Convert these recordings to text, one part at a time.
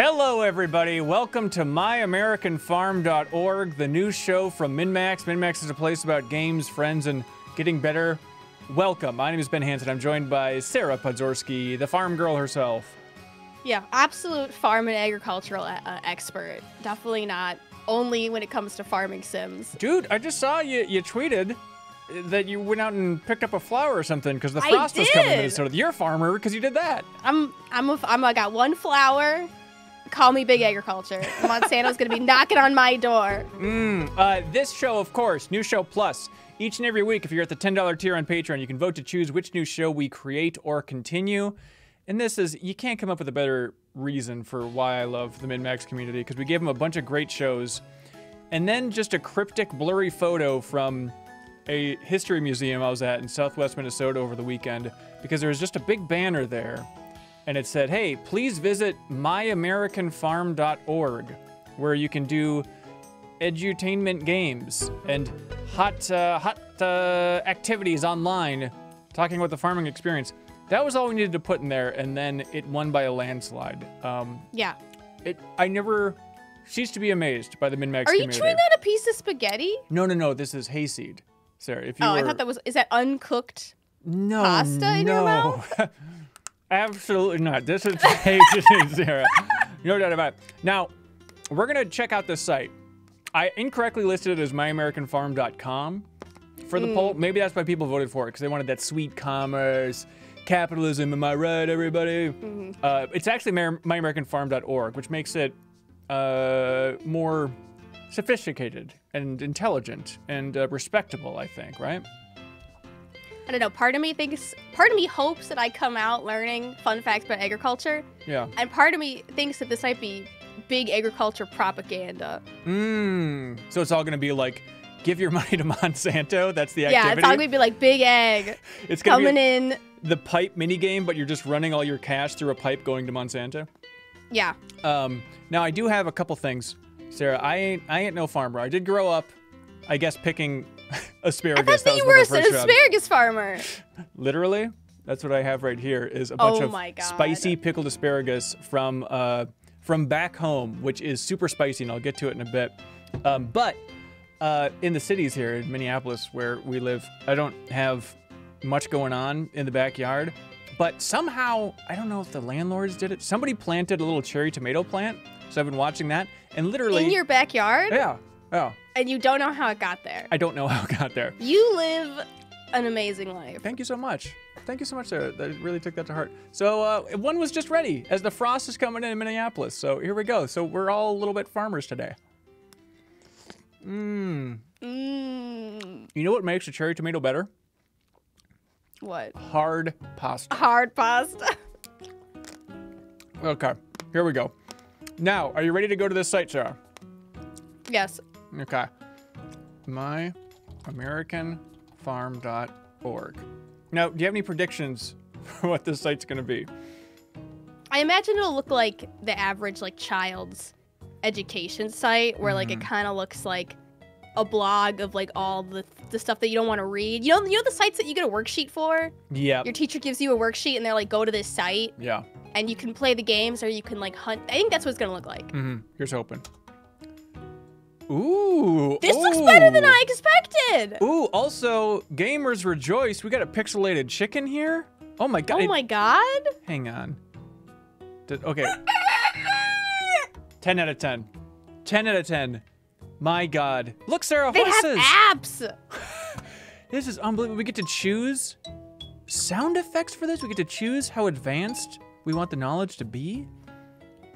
Hello, everybody. Welcome to MyAmericanFarm.org, the new show from MinnMax. MinnMax is a place about games, friends, and getting better. Welcome. My name is Ben Hanson. I'm joined by Sarah Podzorski, the farm girl herself. Yeah, absolute farm and agricultural uh, expert. Definitely not only when it comes to farming sims. Dude, I just saw you. You tweeted that you went out and picked up a flower or something because the frost was coming to. Minnesota. You're a farmer because you did that. I'm I'm a, I'm I got one flower. Call me big agriculture. Monsanto's gonna be knocking on my door. Mm, uh, this show, of course, new show plus. Each and every week, if you're at the $10 tier on Patreon, you can vote to choose which new show we create or continue. And this is, you can't come up with a better reason for why I love the MinnMax community because we gave them a bunch of great shows. And then just a cryptic, blurry photo from a history museum I was at in southwest Minnesota over the weekend because there was just a big banner there. And it said, hey, please visit myamericanfarm.org where you can do edutainment games and hot uh, hot uh, activities online talking about the farming experience. That was all we needed to put in there, and then it won by a landslide. Um, Yeah. it I never ceased to be amazed by the MinnMax Are you chewing on a piece of spaghetti? No, no, no. This is hayseed, Sarah. If you Oh, were I thought that was. Is that uncooked? no pasta in no. your mouth? Absolutely not. This is hayseed, Sarah. No doubt about it. Now, we're gonna check out this site. I incorrectly listed it as myamericanfarm.com for the poll. Maybe that's why people voted for it because they wanted that sweet commerce, capitalism. Am I right, everybody? Uh, it's actually myamericanfarm.org, which makes it uh, more sophisticated and intelligent and uh, respectable. I think, right? I don't know. Part of me thinks. Part of me hopes that I come out learning fun facts about agriculture, Yeah. and part of me thinks that this might be big agriculture propaganda. Mmm. So it's all gonna be like, give your money to Monsanto. That's the activity. Yeah, it's all gonna be like big ag It's gonna coming be in. the pipe mini game, but you're just running all your cash through a pipe going to Monsanto. Yeah. Um, now I do have a couple things, Sarah. I ain't I ain't no farmer. I did grow up, I guess, picking asparagus. I thought you were an the first jobs. asparagus farmer. Literally, that's what I have right here. Is a bunch Oh of spicy pickled asparagus from uh, from back home, which is super spicy, and I'll get to it in a bit. Um, but uh, in the cities here in Minneapolis, where we live, I don't have much going on in the backyard. But somehow, I don't know if the landlords did it. Somebody planted a little cherry tomato plant, so I've been watching that, and literally, In your backyard, yeah, yeah. And you don't know how it got there. I don't know how it got there. You live an amazing life. Thank you so much. Thank you so much, Sarah. I really took that to heart. So uh, one was just ready as the frost is coming in in Minneapolis. So here we go. So we're all a little bit farmers today. Mmm. Mmm. You know what makes a cherry tomato better? What? Hard pasta. Hard pasta. Okay, here we go. Now, are you ready to go to this site, Sarah? yes. Okay. MyAmericanFarm.org. Now, do you have any predictions for what this site's going to be? I imagine it'll look like the average like child's education site where like Mm-hmm. it kind of looks like a blog of like all the the stuff that you don't want to read. You know, you know the sites that you get a worksheet for. Yeah. Your teacher gives you a worksheet and they're like, go to this site Yeah. and you can play the games or you can like hunt. I think that's what it's gonna look like. Mm-hmm. Here's hoping. Ooh. This looks better than. I expected. Ooh, also, gamers rejoice. We got a pixelated chicken here. Oh my god. Oh my god. Hang on. Did- okay. 10 out of 10. 10 out of 10. My god. Look, Sarah, They have horses. apps. This is unbelievable. We get to choose sound effects for this. We get to choose how advanced we want the knowledge to be.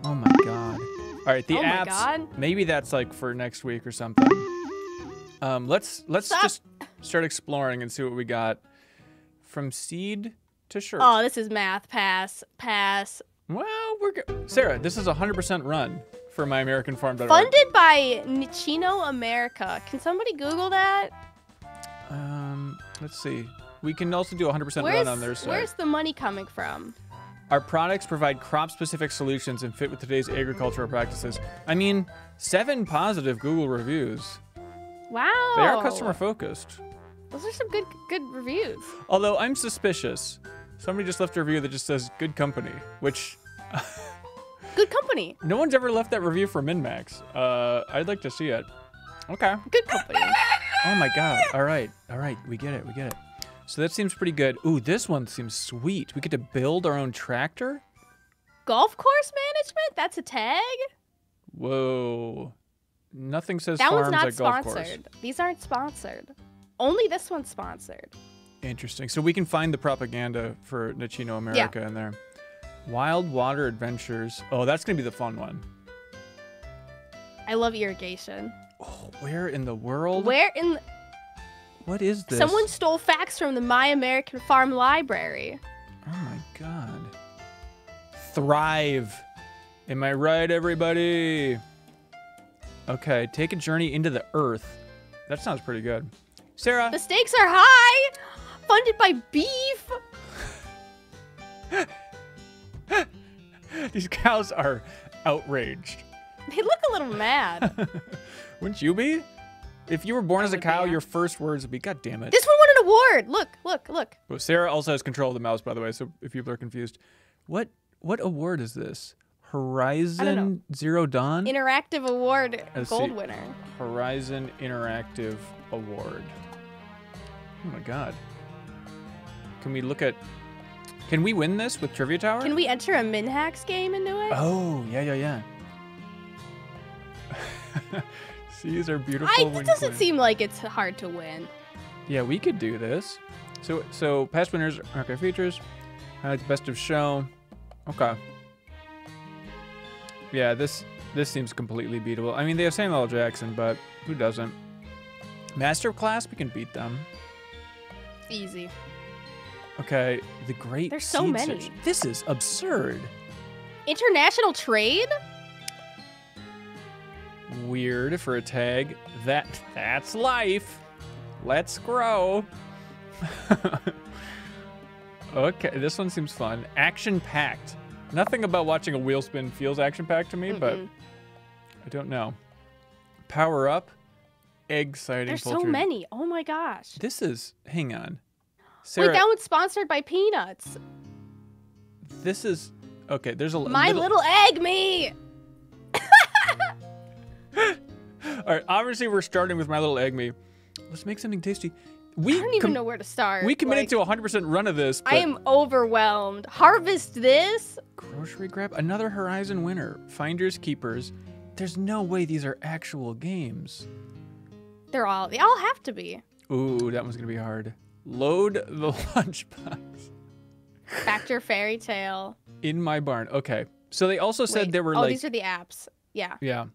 Oh my god. All right, the Oh apps. God. Maybe that's like for next week or something. Um, let's let's Stop. just start exploring and see what we got. From seed to shirt. Oh, this is math. Pass. Pass. Well, we're go- Sarah. This is a hundred percent run for my American Farm. Funded by Nichino America. Can somebody Google that? Um, let's see. We can also do a hundred percent Where's, run on their site. where's the money coming from? Our products provide crop-specific solutions and fit with today's agricultural practices. I mean, seven positive Google reviews. Wow. They are customer focused. Those are some good good reviews. Although I'm suspicious. Somebody just left a review that just says good company, which Good company. No one's ever left that review for MinnMax. Uh, I'd like to see it. Okay. Good company. Oh my god. All right. All right. We get it. We get it. So that seems pretty good. Ooh, this one seems sweet. We get to build our own tractor? Golf course management? That's a tag? Whoa. Nothing says That farms one's not course. sponsored. These aren't sponsored. Only this one's sponsored. Interesting. So we can find the propaganda for Nichino America in there. Wild Water Adventures. Oh, that's going to be the fun one. I love irrigation. Oh, where in the world? Where in What is this? someone stole facts from the My American Farm Library. Oh my god. Thrive. Am I right, everybody? Okay, take a journey into the earth. That sounds pretty good. Sarah, The stakes are high. Funded by beef. these cows are outraged. They look a little mad. Wouldn't you be? If you were born I as a cow, your first words would be, God damn it. this one won an award. Look, look, look. Well, Sarah also has control of the mouse, by the way, so if people are confused. What what award is this? Horizon Zero Dawn? Interactive award Let's gold see. winner. Horizon Interactive Award. Oh my god. Can we look at Can we win this with Trivia Tower? Can we enter a MinnMax game into it? Oh, yeah, yeah, yeah. Seas are beautiful I, it doesn't seem like it's hard to win. Yeah, we could do this. So, so past winners, archive features, uh, highlights best of show. Okay. Yeah, this this seems completely beatable. I mean, they have Samuel L. Jackson, but who doesn't? Master class, we can beat them. Easy. Okay, the great. There's so many. Search. This is absurd. International trade? Weird for a tag. That that's life. Let's grow. okay, this one seems fun. Action packed. Nothing about watching a wheel spin feels action packed to me, but Mm-mm. I don't know. Power up. Egg sighting. There's so many. Oh my gosh. This is. Hang on. Sarah, Wait, that one's sponsored by Peanuts. this is. Okay, there's a My little, ag me. All right, obviously we're starting with my little ag me. Let's make something tasty. We I don't even know where to start. we committed like, to a 100% run of this. I am overwhelmed. Harvest this? Grocery grab? Another Horizon winner. Finders keepers. There's no way these are actual games. They're all. They all have to be. Ooh, that one's gonna be hard. Load the lunchbox Factor Fairy Tale. in my barn. Okay. So they also said Wait, there were oh, like these are the apps. Yeah, Yeah.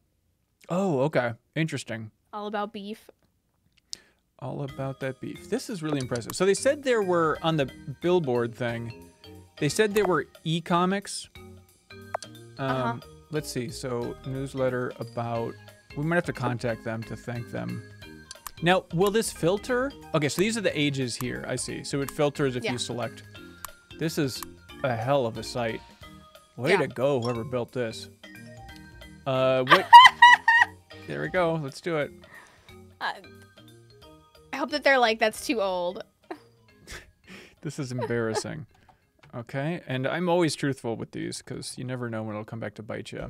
Oh, okay. Interesting. all about beef. All about that beef. This is really impressive. So they said there were on the billboard thing. They said there were e-comics. Um, Uh-huh. Let's see. So newsletter about. We might have to contact them to thank them. Now, will this filter? Okay, so these are the ages here. I see. So it filters if Yeah. you select. This is a hell of a site. Way Yeah. to go, whoever built this. Uh, what? There we go. Let's do it. Uh, I hope that they're like, that's too old. This is embarrassing. okay, and I'm always truthful with these because you never know when it'll come back to bite you.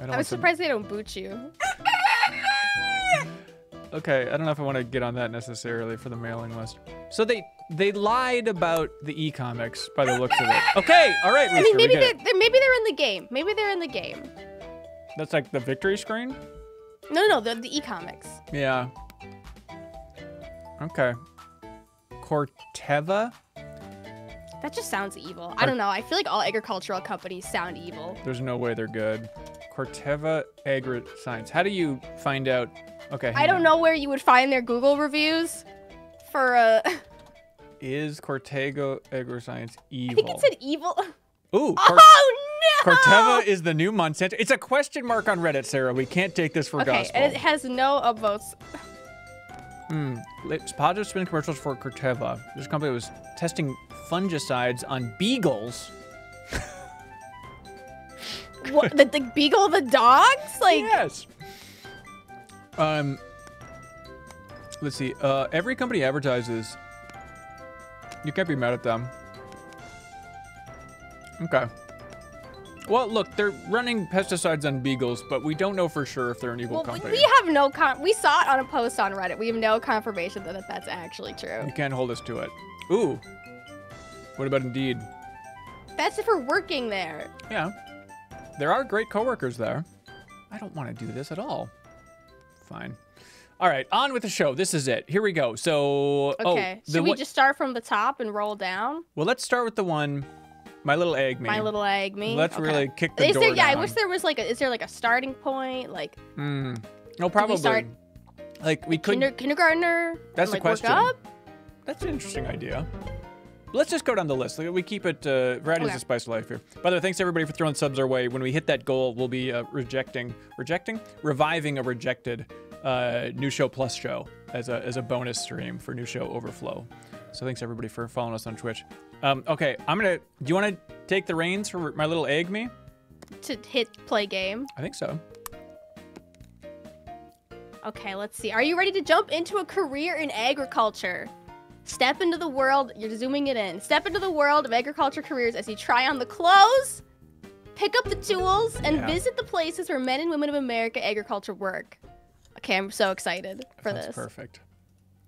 I I was surprised they don't boot you. Okay, I don't know if I want to get on that necessarily for the mailing list. So they they lied about the e-comics by the looks of it. Okay, all right, I mean, maybe they're, they're maybe they're in the game. Maybe they're in the game. That's like the victory screen. No, no, no, the, the e-comics. Yeah. Okay. Corteva. That just sounds evil. I don't know. I feel like all agricultural companies sound evil. There's no way they're good. Corteva Agri Science. How do you find out? Okay. I don't on. know where you would find their Google reviews for uh Is Corteva Agri Science evil? I think it said evil. Ooh, Oh no! Corteva is the new Monsanto. It's a question mark on Reddit, Sarah. We can't take this for Okay, gospel. and it has no upvotes. Hmm. Positive spin commercials for Corteva. This company was testing fungicides on beagles. What the, the beagle the dogs? Like yes. Um. Let's see. Uh, every company advertises. You can't be mad at them. Okay. Well, look, they're running pesticides on beagles, but we don't know for sure if they're an evil Well, we, company. we have no con. We saw it on a post on Reddit. We have no confirmation that that's actually true. You can't hold us to it. Ooh. What about Indeed? That's if we're working there. Yeah. There are great coworkers there. I don't want to do this at all. Fine. All right, on with the show. This is it. Here we go. So, oh, Okay. oh, Should we just start from the top and roll down? Well, let's start with the one, my little ag me. My little egg, me. Let's Okay. really kick the Is door there? Yeah, I wish there was like. A, is there like a starting point? Like Hmm. No, probably. start- like we could. kinder, kindergartner? That's and, the like, question. That's an interesting idea. Let's just go down the list. We keep it. Uh, variety is the spice of life here. By the way, thanks everybody for throwing subs our way. When we hit that goal, we'll be uh, rejecting, rejecting, reviving a rejected uh, new show plus show as a as a bonus stream for new show overflow. So thanks everybody for following us on Twitch. Um, okay, I'm gonna. Do you want to take the reins for my little ag me? To hit play game. I think so. Okay, let's see. Are you ready to jump into a career in agriculture? Step into the world. You're zooming it in. Step into the world of agriculture careers as you try on the clothes, pick up the tools, and Yeah. visit the places where men and women of America agriculture work. Okay, I'm so excited for That's this. perfect.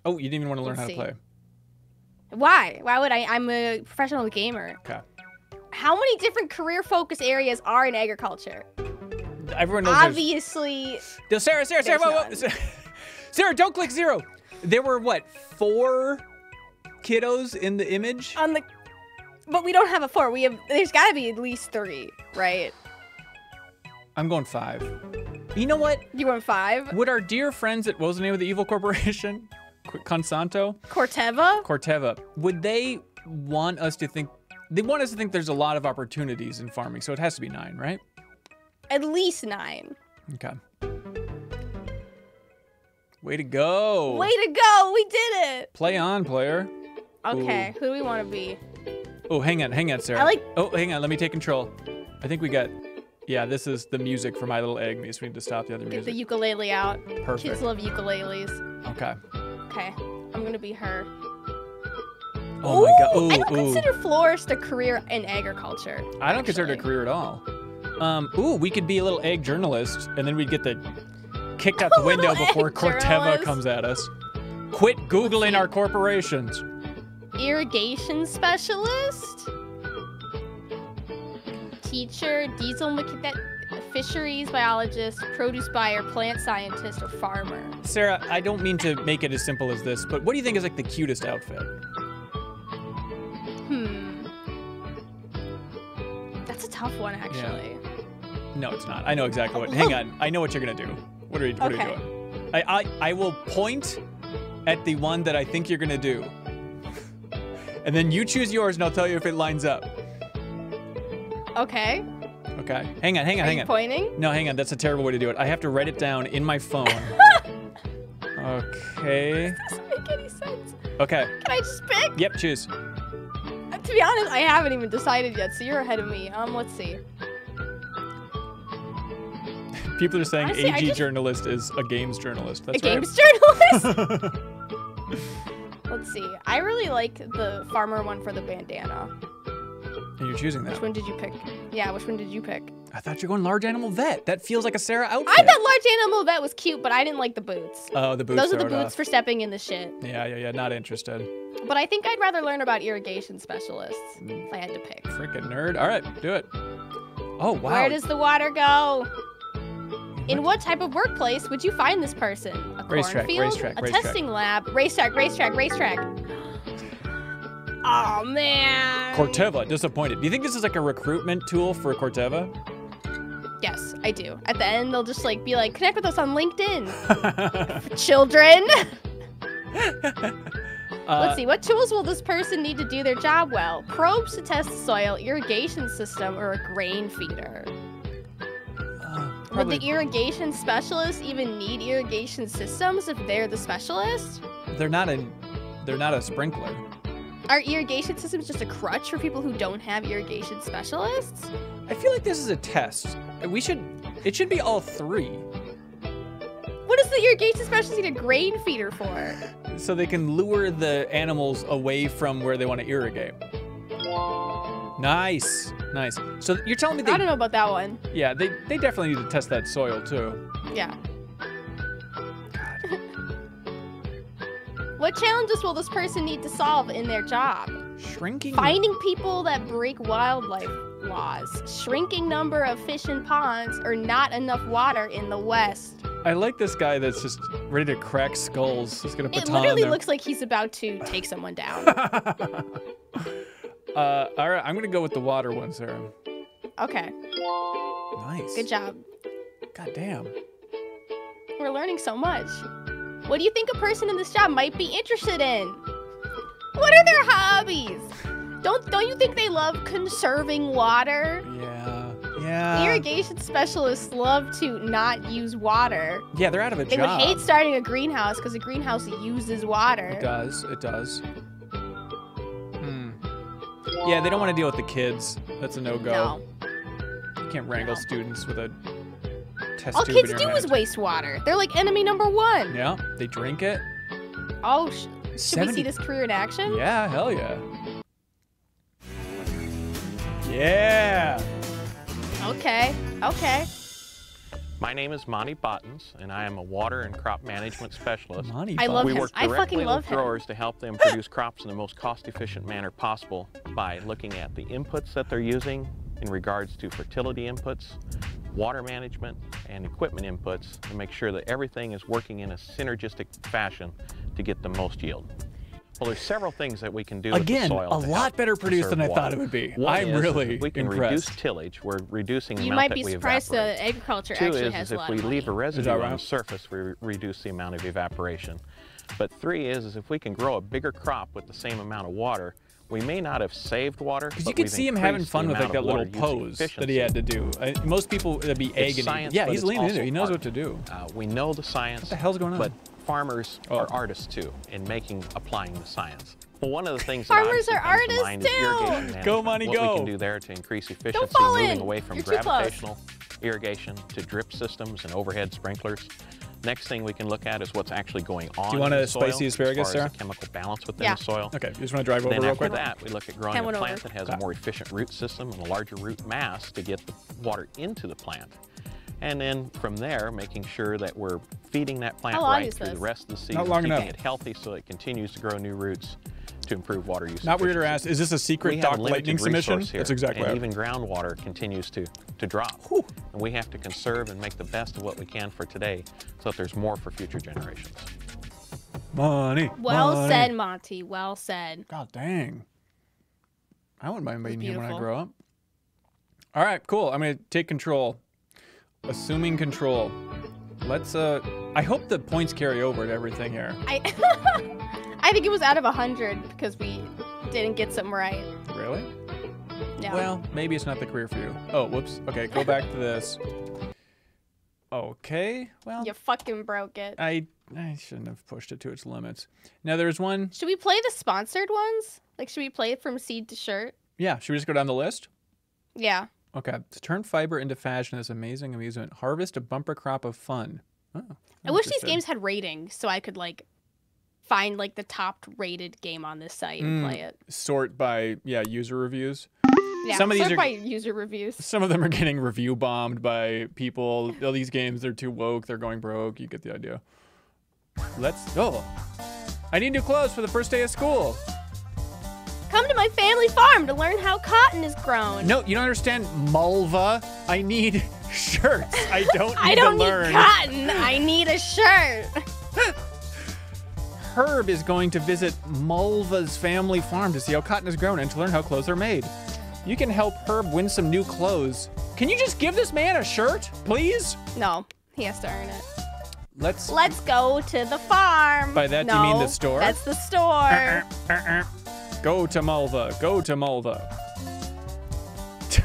Oh, you didn't even want to learn Let's how see. to play. Why? Why would I? I'm a professional gamer. Okay. How many different career focus areas are in agriculture? Everyone knows. Obviously, No, Sarah, Sarah, Sarah, whoa, whoa. Sarah, Sarah, don't click zero. There were what four kiddos in the image? on the. But we don't have a four. We have. There's got to be at least three, right? I'm going five. You know what? You went five. Would our dear friends at what was the name of the evil corporation? Consanto, Corteva. Corteva, would they want us to think? They want us to think there's a lot of opportunities in farming, so it has to be nine, right? At least nine. Okay. Way to go. Way to go! We did it. Play on, player. Okay, who do we want to be? Oh, hang on, hang on, Sarah. I like- Oh, hang on. Let me take control. I think we got. Yeah, this is the music for My Little Ag Me, so we need to stop the other Get music. the ukulele out. Perfect. Kids love ukuleles. Okay. Okay, I'm gonna be her. Oh my god. Ooh, I don't ooh. consider florist a career in agriculture. I don't consider it a career at all. Um, ooh, we could be a little egg journalist, and then we'd get the kicked out the window before Corteva journalist. comes at us. Quit googling our corporations. Irrigation specialist. Teacher, diesel mechanic, fisheries biologist, produce buyer, plant scientist, or farmer. Sarah, I don't mean to make it as simple as this, but what do you think is like the cutest outfit? Hmm. That's a tough one, actually. Yeah. No, it's not. I know exactly what. Hang on. I know what you're gonna do. What are you, what are Okay. you doing? I, I I will point at the one that I think you're gonna do, and then you choose yours, and I'll tell you if it lines up. Okay. Okay. Hang on. Hang on. Are Hang on. pointing? No, hang on. That's a terrible way to do it. I have to write it down in my phone. okay. Doesn't make any sense. Okay. Can I just pick? Yep. Choose. Uh, To be honest, I haven't even decided yet, so you're ahead of me. Um, let's see. People are saying Honestly, AG just- journalist is a games journalist. That's a right. games journalist. let's see. I really like the farmer one for the bandana. and you're choosing that. Which one did you pick? Yeah, which one did you pick? I thought you were going large animal vet. That feels like a Sarah outfit. I thought large animal vet was cute, but I didn't like the boots. Oh, the boots. Those are the boots off. for stepping in the shit. Yeah, yeah, yeah. Not interested. But I think I'd rather learn about irrigation specialists Mm. if I had to pick. Freaking nerd. All right, do it. Oh wow. Where does the water go? In what type of workplace would you find this person? A Racetrack, cornfield, racetrack, a racetrack. testing lab, racetrack, racetrack, racetrack. Oh man. Corteva disappointed. Do you think this is like a recruitment tool for Corteva? Yes, I do. At the end, they'll just like be like, connect with us on LinkedIn, children. Uh, Let's see, what tools will this person need to do their job well? Probes to test the soil, irrigation system, or a grain feeder? uh, Would the irrigation specialist even need irrigation systems if they're the specialist? they're not a they're not a sprinkler. Are irrigation systems just a crutch for people who don't have irrigation specialists? I feel like this is a test. We should it should be all three. What is the irrigation specialist need a grain feeder for? So they can lure the animals away from where they want to irrigate. Nice, nice. So you're telling me I don't know about that one. yeah, they they definitely need to test that soil too. Yeah. What challenges will this person need to solve in their job? Shrinking. Finding people that break wildlife laws, shrinking number of fish in ponds, or not enough water in the West. I like this guy that's just ready to crack skulls. He's gonna put It literally looks like he's about to take someone down. uh, all right, I'm gonna go with the water one, Sarah. Okay, Nice. good job. God damn. We're learning so much. What do you think a person in this job might be interested in? What are their hobbies? Don't don't you think they love conserving water? Yeah. Yeah. Irrigation specialists love to not use water. yeah, they're out of a They job. would hate starting a greenhouse because a greenhouse uses water. It does. It does. Hmm. Yeah, they don't want to deal with the kids. That's a no-go. No. You can't wrangle No. students with a test All tube in kids your do hand. is waste water. They're like enemy number one. Yeah, they drink it. Oh, sh- should we see this career in action? Yeah, hell yeah. Yeah. Okay. Okay. My name is Monty Bottens, and I am a water and crop management specialist. Monty I love we him. work I directly fucking love with him. growers to help them produce crops in the most cost-efficient manner possible by looking at the inputs that they're using in regards to fertility inputs, water management, and equipment inputs to make sure that everything is working in a synergistic fashion to get the most yield. Well, there's several things that we can do with the Again, soil a lot better produced than I water. thought it would be. One I'm is, is really if we can impressed. reduce tillage. We're reducing the You amount might that be we surprised that agriculture Two actually is, has is a if lot we of leave a money. residue on the surface, we re- reduce the amount of evaporation. But three is, is if we can grow a bigger crop with the same amount of water, we may not have saved water, Because but you could see him having fun with like that little water using pose that he had to do. Uh, most people that'd be egg and science, yeah, he's leaning into also it. He knows art. what to do. Uh, we know the science. What the hell's going on? But farmers Oh. are artists too in making applying the science. Well, one of the things Farmers that are obviously comes to artists mind too. irrigation Go, management. Monty, what go. we can do there to increase efficiency, fall moving in. away from You're close. gravitational irrigation to drip systems and overhead sprinklers. Next thing we can look at is what's actually going on. Do you want in a the soil spicy asparagus, as far Sarah? as chemical balance within Yeah. the soil. Okay, you just want to drive over Then real after quick? that, we look at growing Hand a plant over. that has Okay. a more efficient root system and a larger root mass to get the water into the plant. And then from there, making sure that we're feeding that plant How long right through this? the rest of the season, Not long keeping enough. it healthy so it continues to grow new roots to improve water use. Not weird or efficiency. ass. Is this a secret have Doc a limited Lightning submission? resource Here, That's exactly and right. even groundwater continues to, to drop. Whew. And we have to conserve and make the best of what we can for today so that there's more for future generations. Money. Well money. said, Monty. Well said. God dang. I wouldn't mind being here when I grow up. All right, cool. I'm gonna take control. Assuming control. Let's uh I hope the points carry over to everything here. I I think it was out of a hundred because we didn't get some right. Really? No. Well, maybe it's not the career for you. Oh, whoops. Okay, go back to this. Okay. Well, you fucking broke it. I I shouldn't have pushed it to its limits. Now there's one. Should we play the sponsored ones? Like, should we play it from seed to shirt? Yeah, should we just go down the list? Yeah. Okay. To turn fiber into fashion is amazing amusement. Harvest a bumper crop of fun. Oh, I wish these games had ratings so I could like find like the top rated game on this site and Mm. play it. sort by yeah user reviews. Yeah. Some of these sort are- by user reviews. Some of them are getting review bombed by people. All these games they're too woke. They're going broke. You get the idea. Let's go. I need new clothes for the first day of school. Come to my family farm to learn how cotton is grown. No, you don't understand, Mulva. I need shirts. I don't need I don't to learn. need cotton. I need a shirt. Herb is going to visit Mulva's family farm to see how cotton is grown and to learn how clothes are made. You can help Herb win some new clothes. Can you just give this man a shirt, please? No, he has to earn it. Let's. Let's go to the farm. By that, do no, you mean the store? That's the store. Uh-uh, uh-uh. Go to Mulva. Go to Mulva.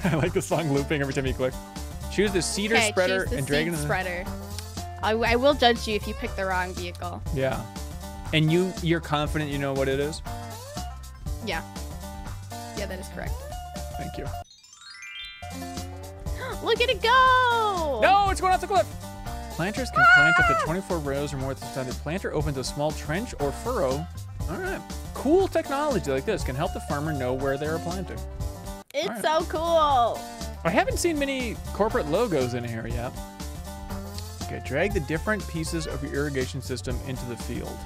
I like the song looping every time you click. Choose the cedar okay, spreader choose the and drag it seed in the- spreader. I, I will judge you if you pick the wrong vehicle. Yeah. And you you're confident you know what it is? Yeah. Yeah, that is correct. Thank you. Look at it go! No, it's going off the cliff. Planters can plant up to ah! 24 rows or more at the time. The planter opens a small trench or furrow. All right. Cool technology like this can help the farmer know where they are planting. It's Alright. so cool. I haven't seen many corporate logos in here yet. Okay, drag the different pieces of your irrigation system into the field.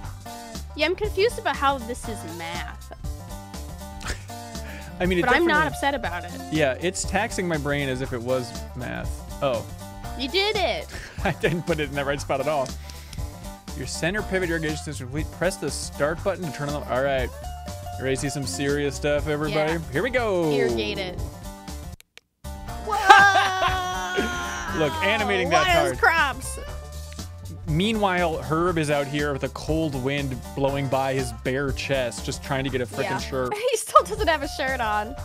Yeah, I'm confused about how this is math, I mean, it but I'm not upset about it. Yeah, it's taxing my brain as if it was math. Oh, You did it. I didn't put it in the right spot at all. Your center pivot irrigation system complete. Press the start button to turn on. All right, you ready to see some serious stuff, everybody? Yeah. Here we go. Irrigate it. Look, animating that is crops? Meanwhile, Herb is out here with a cold wind blowing by his bare chest, just trying to get a freaking Yeah. shirt. He still doesn't have a shirt on.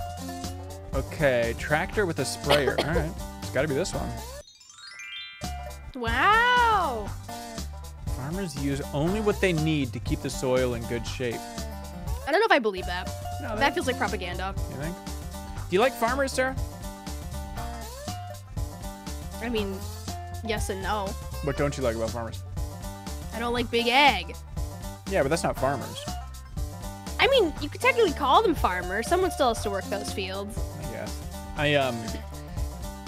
Okay, tractor with a sprayer. All right, it's got to be this one. Wow. Farmers use only what they need to keep the soil in good shape. I don't know if I believe that. No, That feels like propaganda. you think? Do you like farmers, Sarah? I mean, yes and no. What don't you like about farmers? I don't like big ag. Yeah, but that's not farmers. I mean, you could technically call them farmers. Someone still has to work those fields. I guess. I um,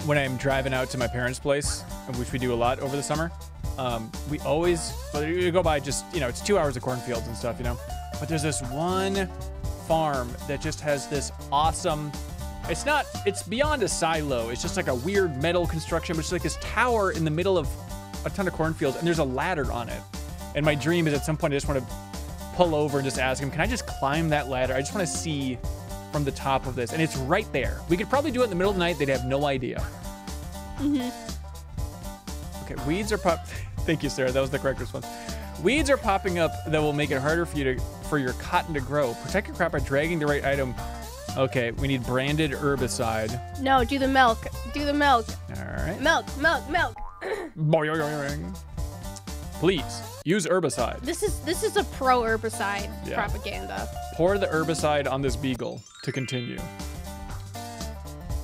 when I'm driving out to my parents' place, which we do a lot over the summer, um, we always you go by just you know it's two hours of cornfields and stuff, you know. But there's this one farm that just has this awesome. It's not. It's beyond a silo. It's just like a weird metal construction, but it's like this tower in the middle of a ton of cornfields, and there's a ladder on it. And my dream is at some point I just want to pull over and just ask him, can I just climb that ladder? I just want to see from the top of this. And it's right there. We could probably do it in the middle of the night. They'd have no idea. Mm-hmm. Okay, weeds are pop. Thank you, Sarah. That was the correct response. Weeds are popping up that will make it harder for you to for your cotton to grow. Protect your crop by dragging the right item. Okay, we need branded herbicide. No, do the milk. Do the milk. All right. Milk, milk, milk. Boing. Please use herbicide. This is this is a pro herbicide Yeah. propaganda. Pour the herbicide on this beagle to continue.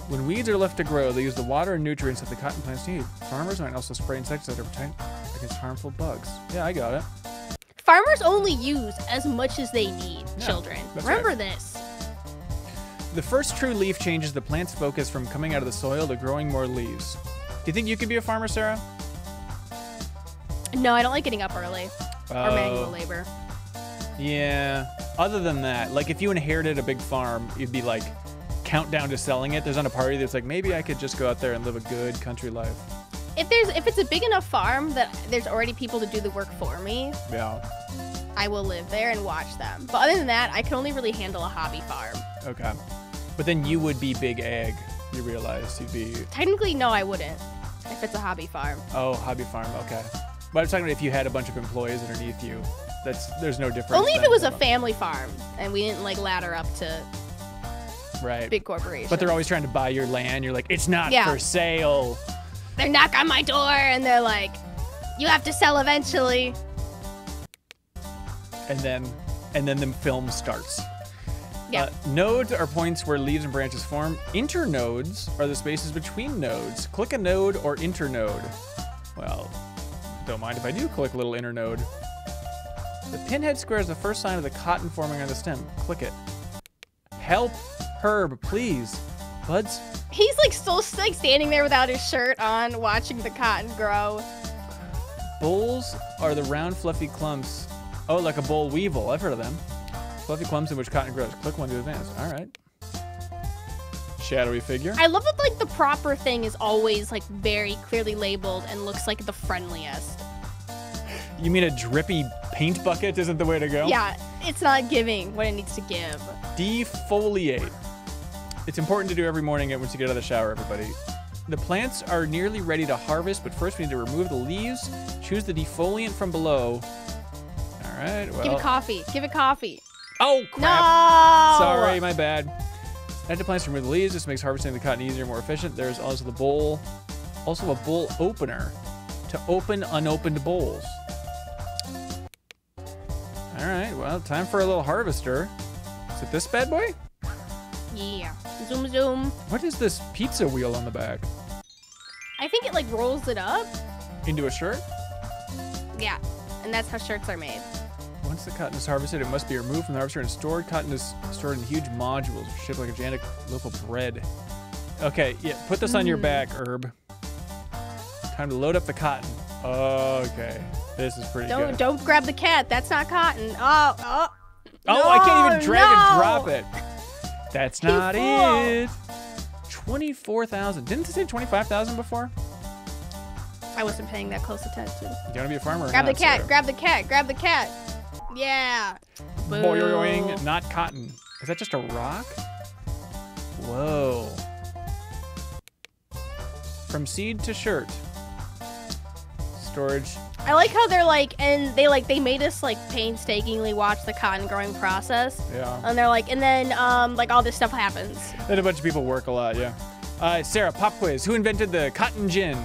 When weeds are left to grow, they use the water and nutrients that the cotton plants need. Farmers might also spray insecticides to protect harmful bugs. Yeah, I got it. Farmers only use as much as they need, Yeah, children. Remember right. this. The first true leaf changes the plant's focus from coming out of the soil to growing more leaves. Do you think you could be a farmer, Sarah? No, I don't like getting up early or manual Oh, labor. Yeah. Other than that, like if you inherited a big farm, you'd be like countdown to selling it. There's on a party that's like maybe I could just go out there and live a good country life. If there's if it's a big enough farm that there's already people to do the work for me, Yeah. I will live there and watch them. But other than that, I can only really handle a hobby farm. Okay. But then you would be big ag. You realize you'd be Technically, no, I wouldn't. If it's a hobby farm. oh hobby farm. Okay. But I'm talking about if you had a bunch of employees underneath you. That's there's no difference. Only if than- it was a family farm and we didn't like ladder up to right. big corporations. But they're always trying to buy your land. You're like, it's not Yeah. for sale. They knock on my door and they're like, "You have to sell eventually." And then, and then the film starts. Yeah. Uh, nodes are points where leaves and branches form. Internodes are the spaces between nodes. Click a node or internode. Well, don't mind if I do click a little internode. The pinhead square is the first sign of the cotton forming on the stem. Click it. Help, Herb, please. Buds, He's like still like standing there without his shirt on, watching the cotton grow. Bolls are the round, fluffy clumps. Oh, like a boll weevil. I've heard of them. Fluffy clumps in which cotton grows. Click one to advance. All right. Shadowy figure. I love that like the proper thing is always like very clearly labeled and looks like the friendliest. You mean a drippy paint bucket isn't the way to go? Yeah, it's not giving what it needs to give. Defoliate. It's important to do every morning and once you get out of the shower, everybody. The plants are nearly ready to harvest, but first we need to remove the leaves, choose the defoliant from below. All right, well. Give it coffee. Give it coffee. oh, crap. No. Sorry, my bad. Add the plants to remove the leaves. This makes harvesting the cotton easier and more efficient. There's also the boll, also a boll opener to open unopened bolls. All right, well, time for a little harvester. Is it this bad boy? Yeah. Zoom zoom. What is this pizza wheel on the back? I think it like rolls it up. Into a shirt? Yeah. And that's how shirts are made. Once the cotton is harvested, it must be removed from the harvester and stored. Cotton is stored in huge modules, shaped like a gigantic loaf of bread. Okay, yeah, put this on your mm. back, Herb. Time to load up the cotton. Okay, this is pretty Don't good. don't grab the cat. That's not cotton. Oh oh. oh, I can't even No, drag and drop it. That's not it. Twenty-four thousand. Didn't it say twenty-five thousand before? I wasn't paying that close attention. You wanna be a farmer? Grab the not, cat. Sarah? Grab the cat. Grab the cat. Yeah. Boing, not cotton. Is that just a rock? Whoa. From seed to shirt. Storage. I like how they're like, and they like they made us like painstakingly watch the cotton growing process, Yeah. and they're like, and then um like all this stuff happens. Then a bunch of people work a lot, yeah. Uh, Sarah, pop quiz. Who invented the cotton gin?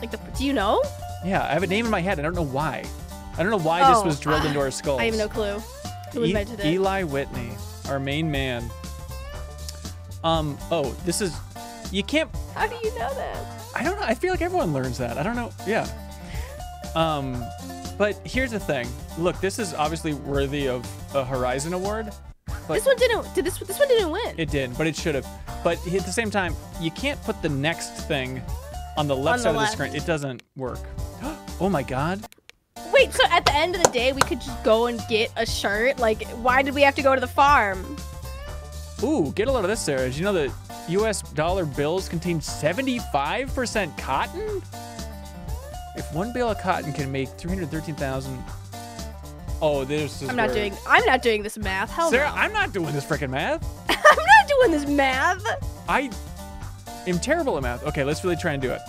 Like, the, do you know? Yeah, I have a name in my head. I don't know why. I don't know why this Oh, was drilled I- into our skulls. I have no clue. Who E- invented it? Eli Whitney, our main man. Um, oh, this is, you can't How do you know that? I don't know. I feel like everyone learns that. I don't know. Yeah. Um, but here's the thing. Look, this is obviously worthy of a Horizon Award. But this one didn't. Did this? This one didn't win. it did, but it should have. But at the same time, you can't put the next thing on the left On the side of the screen. It doesn't work. oh my god. Wait, so at the end of the day, we could just go and get a shirt? Like, why did we have to go to the farm? Ooh, get a load of this, Sarah. Did you know that U.S. dollar bills contain 75% cotton? If one bale of cotton can make 313,000. Oh, this is I'm not where- doing. I'm not doing this math. Hell Sarah, no. I'm not doing this freaking math. I'm not doing this math. I am terrible at math. Okay, let's really try and do it.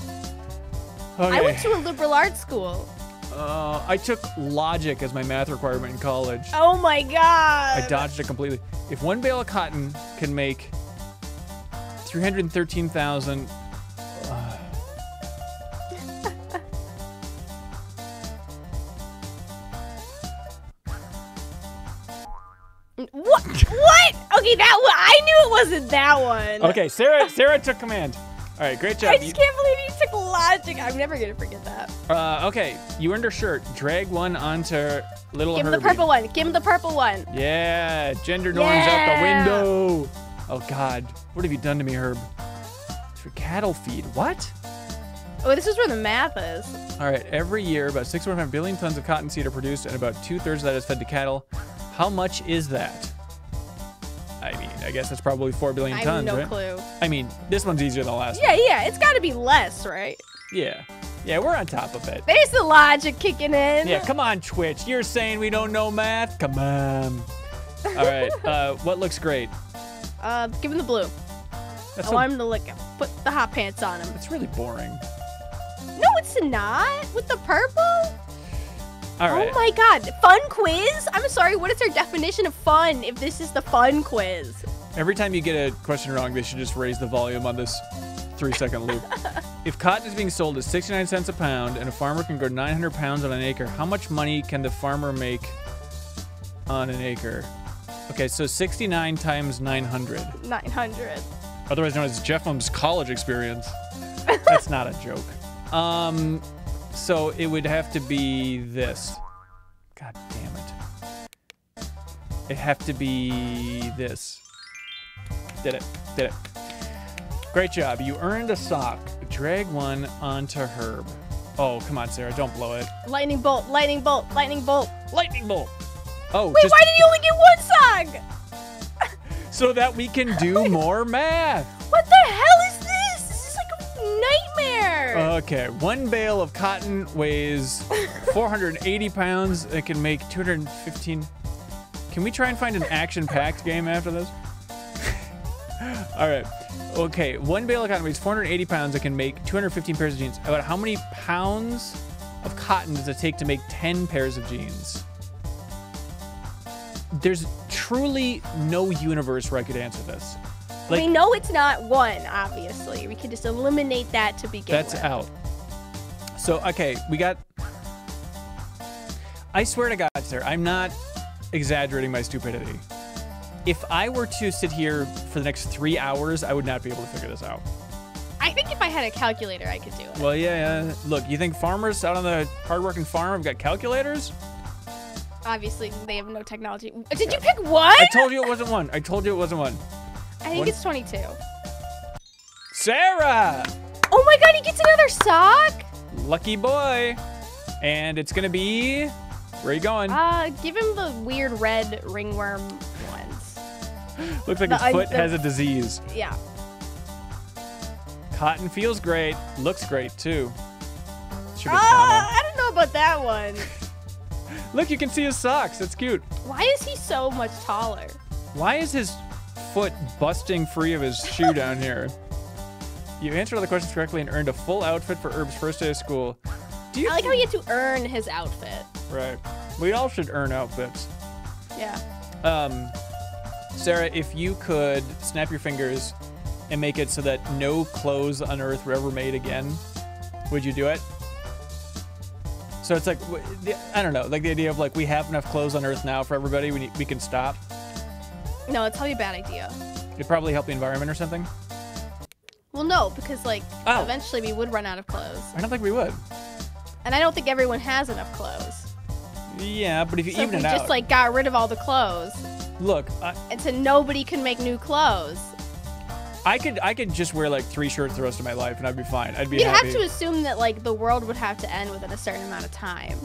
Okay. I went to a liberal arts school. Uh, I took logic as my math requirement in college. Oh my god. I dodged it completely. If one bale of cotton can make 313,000. uh, What? What? Okay, that one. I knew it wasn't that one. Okay, Sarah. Sarah took command. All right, great job. I You- just can't believe you took logic. I'm never gonna forget that. uh, okay, you earned her shirt. Drag one onto little Give him Herbie. the purple one. Give him the purple one. Yeah, gender norms out the window. Oh God, what have you done to me, Herb? For cattle feed. What? Oh, this is where the math is. All right, every year about 6.5 billion tons of cotton seed are produced, and about two thirds of that is fed to cattle. How much is that? I mean, I guess that's probably four billion I have tons, no right? clue. I mean, this one's easier than the last. Yeah, yeah. It's got to be less, right? Yeah, yeah, we're on top of it. There's the logic kicking in. Yeah, come on, Twitch. You're saying we don't know math? Come on. All right, uh, what looks great? Uh, give him the blue. That's, I want him to lick him. Put the hot pants on him. that's really boring. No, it's not. With the purple? All right. Oh my god. Fun quiz? I'm sorry, what is their definition of fun if this is the fun quiz? Every time you get a question wrong, they should just raise the volume on this three second loop. if cotton is being sold at 69 cents a pound and a farmer can grow 900 pounds on an acre, how much money can the farmer make on an acre? Okay, so 69 times 900, 900. otherwise known as Jeffum's college experience. That's not a joke. Um, so it would have to be this. God damn it. It have to be this. Did it. Did it. Great job. You earned a sock. Drag one onto Herb. Oh, come on, Sarah. Don't blow it. Lightning bolt, lightning bolt, lightning bolt. Lightning bolt. Oh, Wait, just why did you only get one song? so that we can do more math. What the hell is this? This is like a nightmare. Okay, one bale of cotton weighs 480 pounds. It can make 215. Can we try and find an action-packed game after this? All right. Okay, one bale of cotton weighs 480 pounds. It can make 215 pairs of jeans. About how many pounds of cotton does it take to make 10 pairs of jeans? There's truly no universe where I could answer this. Like, we know it's not one, obviously. We could just eliminate that to begin That's with. out. So okay, we got. I swear to God, sir, I'm not exaggerating my stupidity. If I were to sit here for the next three hours, I would not be able to figure this out. I I think if I had a calculator, I could do it. Well, yeah, yeah. Look, you think farmers out on the hardworking farm have got calculators? Obviously, they have no technology. Did you pick one? I told you it wasn't one. I told you it wasn't one. I think One- it's 22. Sarah! Oh my god, he gets another sock? Lucky boy. And it's gonna be. Where are you going? Uh, give him the weird red ringworm ones. Looks like the- his foot the- has a disease. Yeah. Cotton feels great. Looks great too. Should be Uh, common. I don't know about that one. Look, you can see his socks. That's cute. Why is he so much taller? Why is his foot busting free of his shoe down here? You answered all the questions correctly and earned a full outfit for Herb's first day of school. Do you I like how he had to earn his outfit. Right. We all should earn outfits. Yeah. Um, Sarah, if you could snap your fingers and make it so that no clothes on Earth were ever made again, would you do it? So it's like, I don't know, like the idea of like we have enough clothes on Earth now for everybody, we, need, we can stop. No, it's probably a bad idea. It'd probably help the environment or something. Well, no, because like Oh. eventually we would run out of clothes, I don't think we would. and I don't think everyone has enough clothes. Yeah, but if you So if even we just out, like got rid of all the clothes, look, I, and so nobody can make new clothes, I could I could just wear like three shirts the rest of my life and I'd be fine. I'd be you'd happy. have to assume that like the world would have to end within a certain amount of time,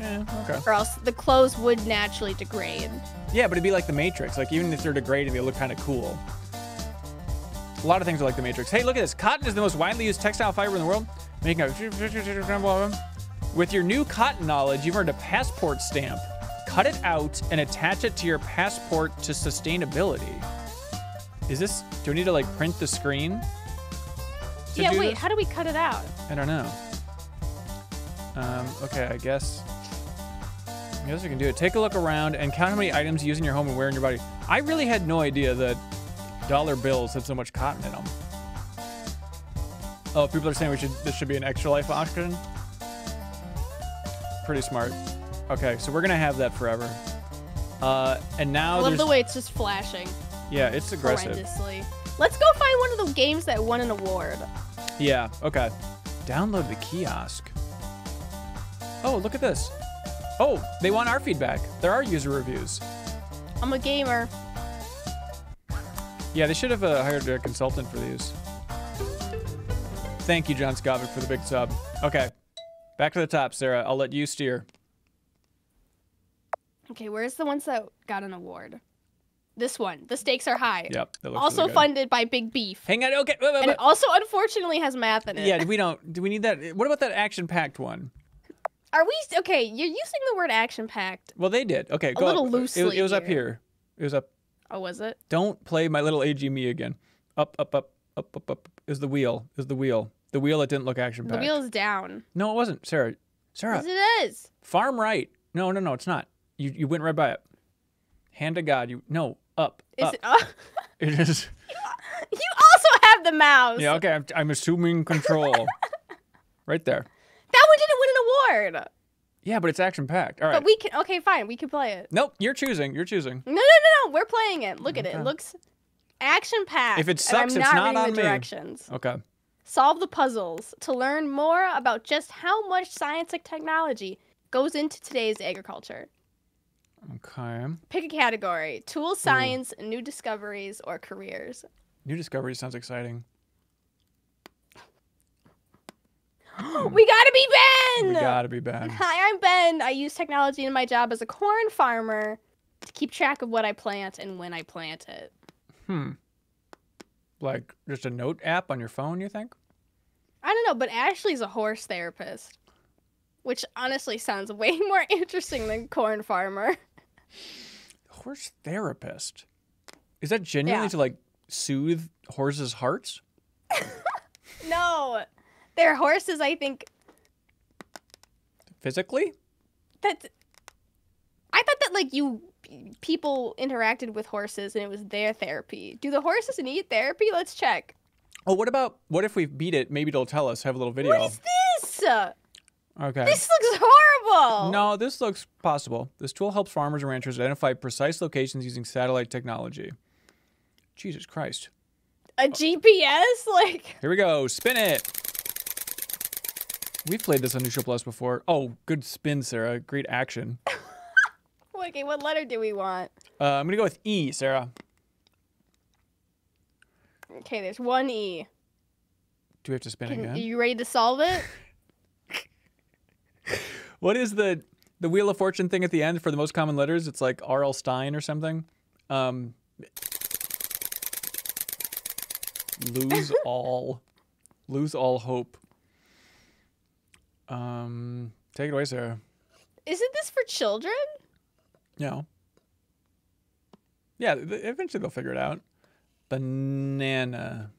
Yeah, okay. or else the clothes would naturally degrade. Yeah, but it'd be like the Matrix. Like even if they're degrading, they look kind of cool. A lot of things are like the Matrix. Hey, look at this. Cotton is the most widely used textile fiber in the world, making a. With your new cotton knowledge, you've earned a passport stamp. Cut it out and attach it to your passport to sustainability. Is this? Do we need to like print the screen? yeah, wait, this? how do we cut it out? I don't know. Um, okay, I guess. I guess we can do it. Take a look around and count how many items you use in your home and wear in your body. I really had no idea that dollar bills had so much cotton in them. Oh, people are saying we should this should be an extra life auction. Pretty smart. Okay, so we're gonna have that forever. Uh, and I now love the way it's just flashing yeah, it's aggressive. horrendously. Let's go find one of the games that won an award. Yeah, okay. Download the kiosk. Oh, look at this. Oh, they want our feedback. There are user reviews. I'm a gamer. Yeah, they should have uh, hired a consultant for these. Thank you, John Skovic, for the big sub. Okay, back to the top, Sarah. I'll let you steer. Okay, where's the ones that got an award? This one. The stakes are high. Yep. Also really funded by Big Beef. Hang on. Okay. wait, wait, And it also unfortunately has math in it. Yeah. We don't. Do we need that? What about that action-packed one? Are we okay? You're using the word action packed. Well, they did. Okay. Go a little up. It- loosely It, was up here. here. It was up. Oh, was it? Don't play my little Ag Me again. Up, up, up, up, up, up. Is the wheel? Is the wheel? The wheel that didn't look action packed. The wheel's down. No, it wasn't, Sarah. Sarah, Yes, it is. farm right. No, no, no, it's not. You you went right by it. Hand to God. You no up. Is up. it? Oh, It is. you also have the mouse. Yeah. Okay. I'm, I'm assuming control. right there. That one didn't win an award. Yeah, but it's action packed. All right. But we can. Okay, fine. We can play it. nope. You're choosing. You're choosing. No, no, no, no. We're playing it. Look at it. It looks action packed. If it and sucks, I'm it's not, not reading on the me. directions. Okay. Solve the puzzles to learn more about just how much science and technology goes into today's agriculture. Okay. Pick a category: tool science, new discoveries, or careers. New discovery sounds exciting. we gotta be Ben. We gotta be Ben. Hi, I'm Ben. I use technology in my job as a corn farmer to keep track of what I plant and when I plant it. Hmm. Like just a note app on your phone, you think? I don't know, but Ashley's a horse therapist, which honestly sounds way more interesting than corn farmer. Horse therapist. Is that genuinely Yeah. to like soothe horses' hearts? No, they're horses. I think Physically? that's. I thought that like you people interacted with horses and it was their therapy. Do the horses need therapy? Let's check. Oh, what about what if we beat it? Maybe it'll tell us. Have a little video. What is this? Okay. This looks horrible. No, this looks possible. This tool helps farmers and ranchers identify precise locations using satellite technology. Jesus Christ. A GPS? Like, Here we go. Spin it. We've played this on New Show Plus before. Oh, good spin, Sarah. Great action. okay, what letter do we want? Uh, I'm gonna go with E, Sarah. Okay, there's one E. Do we have to spin Can, again? are you ready to solve it? What is the the Wheel of Fortune thing at the end for the most common letters? It's like R.L. Stine or something. Um, lose all, lose all hope. Um, take it away, Sarah. Isn't this for children? No. Yeah, eventually they'll figure it out. Banana.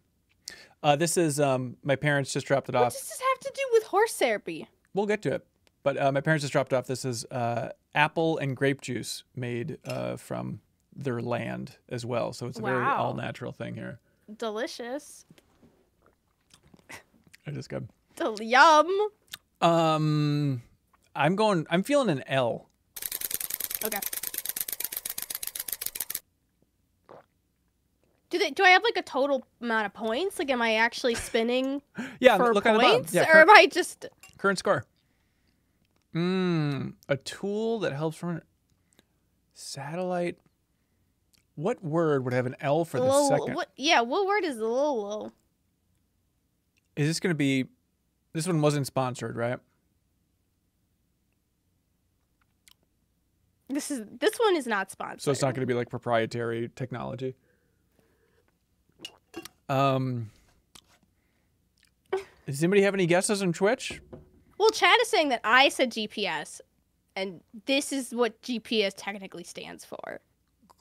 Uh, this is um, my parents just dropped it What off. does this have to do with horse therapy? We'll get to it. But uh, my parents just dropped off. This is uh, apple and grape juice made uh, from their land as well. So it's a very all natural thing here. Delicious. It is good. Del- yum. Um, I'm going. I'm feeling an L. Okay. Do they? Do I have like a total amount of points? Like, am I actually spinning Yeah, for look on the bottom. points, Yeah, or current, am I just? current score. Mmm, a tool that helps from satellite. What word would have an L for the second? What? Yeah. What word is Lolo? Is this going to be? This one wasn't sponsored, right? This is. This one is not sponsored. So it's not going to be like proprietary technology. Um, does anybody have any guesses on Twitch? Well, Chad is saying that I said GPS, and this is what GPS technically stands for.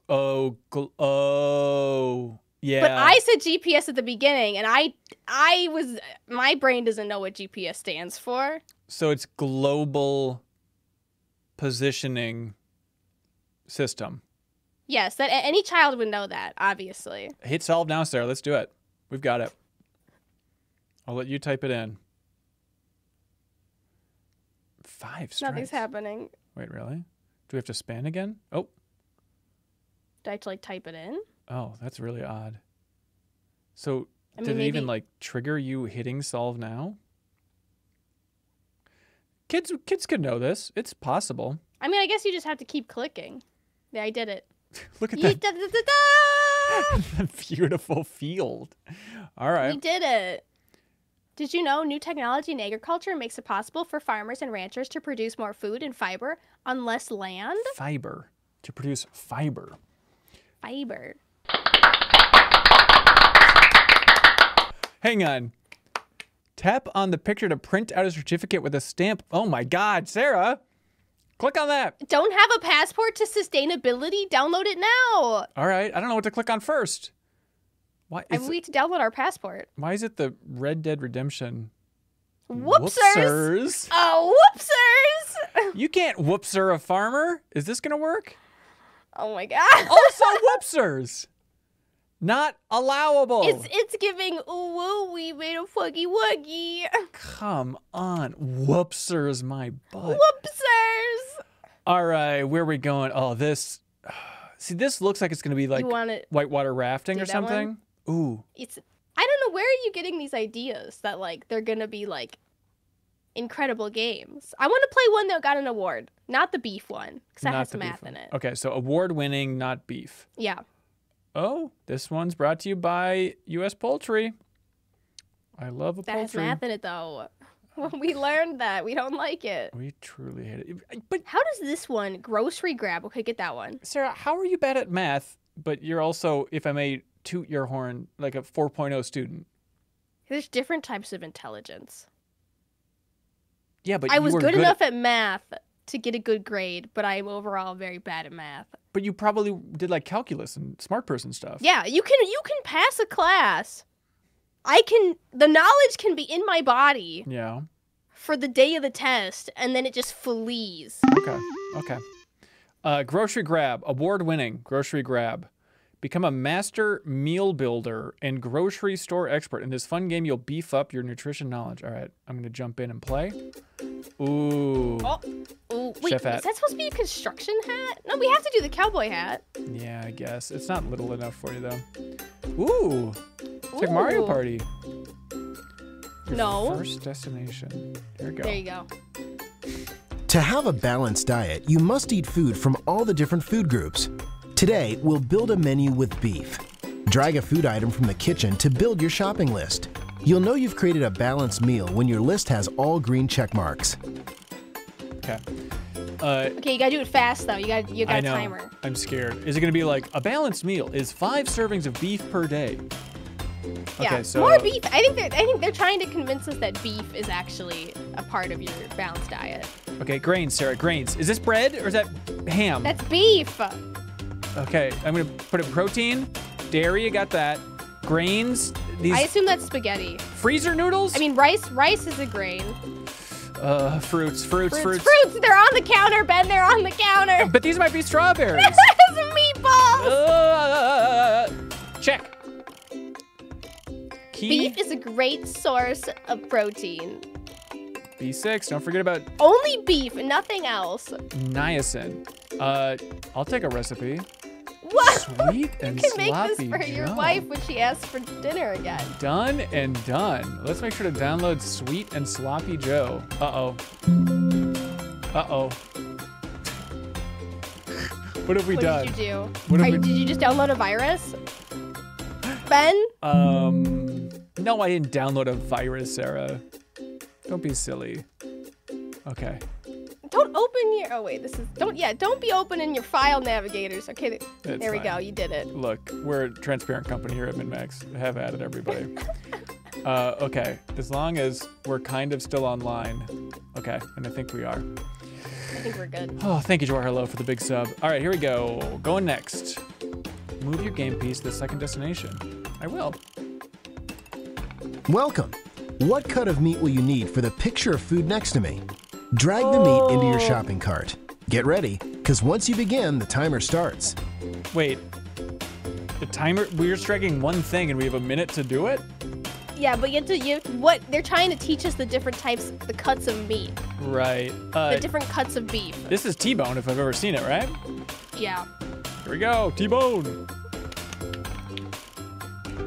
Oh, gl- oh, yeah. But I said GPS at the beginning, and I, I was, my brain doesn't know what GPS stands for. so it's global positioning system. Yes, that any child would know that, obviously. Hit solve now, Sarah. Let's do it. We've got it. I'll let you type it in. Five strikes. Nothing's happening. Wait, really? Do we have to span again? Oh, Do I have to like type it in? oh, that's really odd. So I did it even like trigger you hitting solve now? Kids, kids could know this. It's possible. I mean, I guess you just have to keep clicking. Yeah, I did it. Look at that beautiful field. All right. we did it. Did you know new technology in agriculture makes it possible for farmers and ranchers to produce more food and fiber on less land? Fiber to produce fiber. Fiber. Hang on. Tap on the picture to print out a certificate with a stamp. Oh my God, Sarah. Click on that. Don't have a passport to sustainability? Download it now. All right. I don't know what to click on first. Why is, we need to download our passport. why is it the Red Dead Redemption? Whoopsers. Whoopsers. Oh, whoopsers. You can't whoopser a farmer. Is this gonna work? Oh my god. Oh, also whoopsers. Not allowable. It's it's giving ooh woo we made a fuggy wuggy. Come on. Whoopsers my butt. Whoopsers. All right, where are we going? Oh, this. See, this looks like it's gonna be like it? whitewater rafting or something. one? Ooh. It's I don't know where are you getting these ideas that like they're gonna be like incredible games. I want to play one that got an award, not the beef one, because that has math in it. Okay, so award winning, not beef. Yeah. Oh, this one's brought to you by U.S. Poultry. I love a That has math in it though. we learned that. We don't like it. We truly hate it. But How does this one grocery grab? Okay, get that one. Sarah, how are you bad at math, but you're also, if I may toot your horn, like a 4.0 student? There's different types of intelligence. Yeah, but I you was were good, at- enough at math to get a good grade, but I'm overall very bad at math. but you probably did like calculus and smart person stuff. Yeah, you can you can pass a class. I can the knowledge can be in my body Yeah. for the day of the test and then it just flees. Okay. Okay. Uh, grocery grab, award winning grocery grab. Become a master meal builder and grocery store expert. In this fun game, you'll beef up your nutrition knowledge. All right, I'm gonna jump in and play. Ooh. Oh, ooh, wait, Chef hat. is that supposed to be a construction hat? No, we have to do the cowboy hat. Yeah, I guess it's not little enough for you though. Ooh. It's like Mario Party. Your No. First destination. There you go. There you go. To have a balanced diet, you must eat food from all the different food groups. Today, we'll build a menu with beef. Drag a food item from the kitchen to build your shopping list. You'll know you've created a balanced meal when your list has all green check marks. Okay. Uh, Okay, you gotta do it fast though. You got you got I a know. timer. I'm scared. Is it going to be like a balanced meal is five servings of beef per day? Yeah, Okay, so more beef. I think they're I think they're trying to convince us that beef is actually a part of your balanced diet. Okay, grains, Sarah. Grains. Is this bread or is that ham? That's beef. Okay, I'm gonna put it protein, dairy. You got that. Grains. These I assume that's spaghetti. freezer noodles. I mean, rice. Rice is a grain. uh, fruits, fruits, Fruits. fruits. Fruits. They're on the counter, Ben. They're on the counter. But these might be strawberries. Meatballs. uh, check. Key Beef is a great source of protein. B6. Don't forget about Only beef, nothing else. niacin. Uh, I'll take a recipe. What? Sweet and you can make this for your Joe. wife when she asks for dinner again. Done and done. Let's make sure to download Sweet and Sloppy Joe. Uh oh. Uh oh. what have we what done? did you do? What Are- we- Did you just download a virus? Ben? Um, no, I didn't download a virus, Sarah. Don't be silly. Okay. Don't open your. Oh wait, this is. Don't yeah. Don't be opening your file navigators. Okay, th- It's there we fine. go. You did it. Look, we're a transparent company here at MinnMax. Have at it, everybody. uh, okay, as long as we're kind of still online. Okay, and I think we are. I think we're good. Oh, thank you, Jawarhello, for the big sub. All right, here we go. Going next. Move your game piece to the second destination. I will. Welcome. What cut of meat will you need for the picture of food next to me? Drag the meat into your shopping cart. Get ready, because once you begin, the timer starts. Wait. The timer, we're striking one thing and we have a minute to do it? Yeah, but you have to. You what? They're trying to teach us the different types, the cuts of meat, Right. the Uh, different cuts of beef. this is T-Bone if I've ever seen it, right? Yeah. Here we go, T-Bone.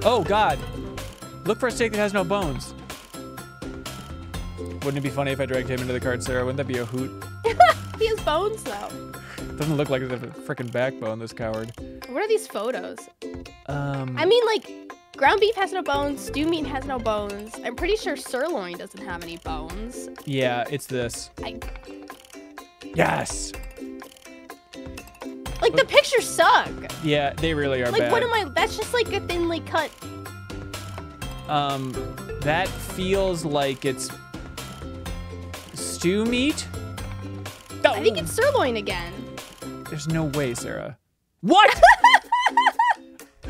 Oh, God. Look for a steak that has no bones. Wouldn't it be funny if I dragged him into the cart, Sarah? Wouldn't that be a hoot? He has bones though. Doesn't look like it has a freaking backbone, this coward. What are these photos? Um, I mean, like, ground beef has no bones. Stew meat has no bones. I'm pretty sure sirloin doesn't have any bones. yeah, it's this. I, Yes! like the pictures suck. Yeah, they really are Like, bad. what am I? That's just like a thinly cut. Um, that feels like it's stew meat. I think it's oh. sirloin again. There's no way, Sarah. What?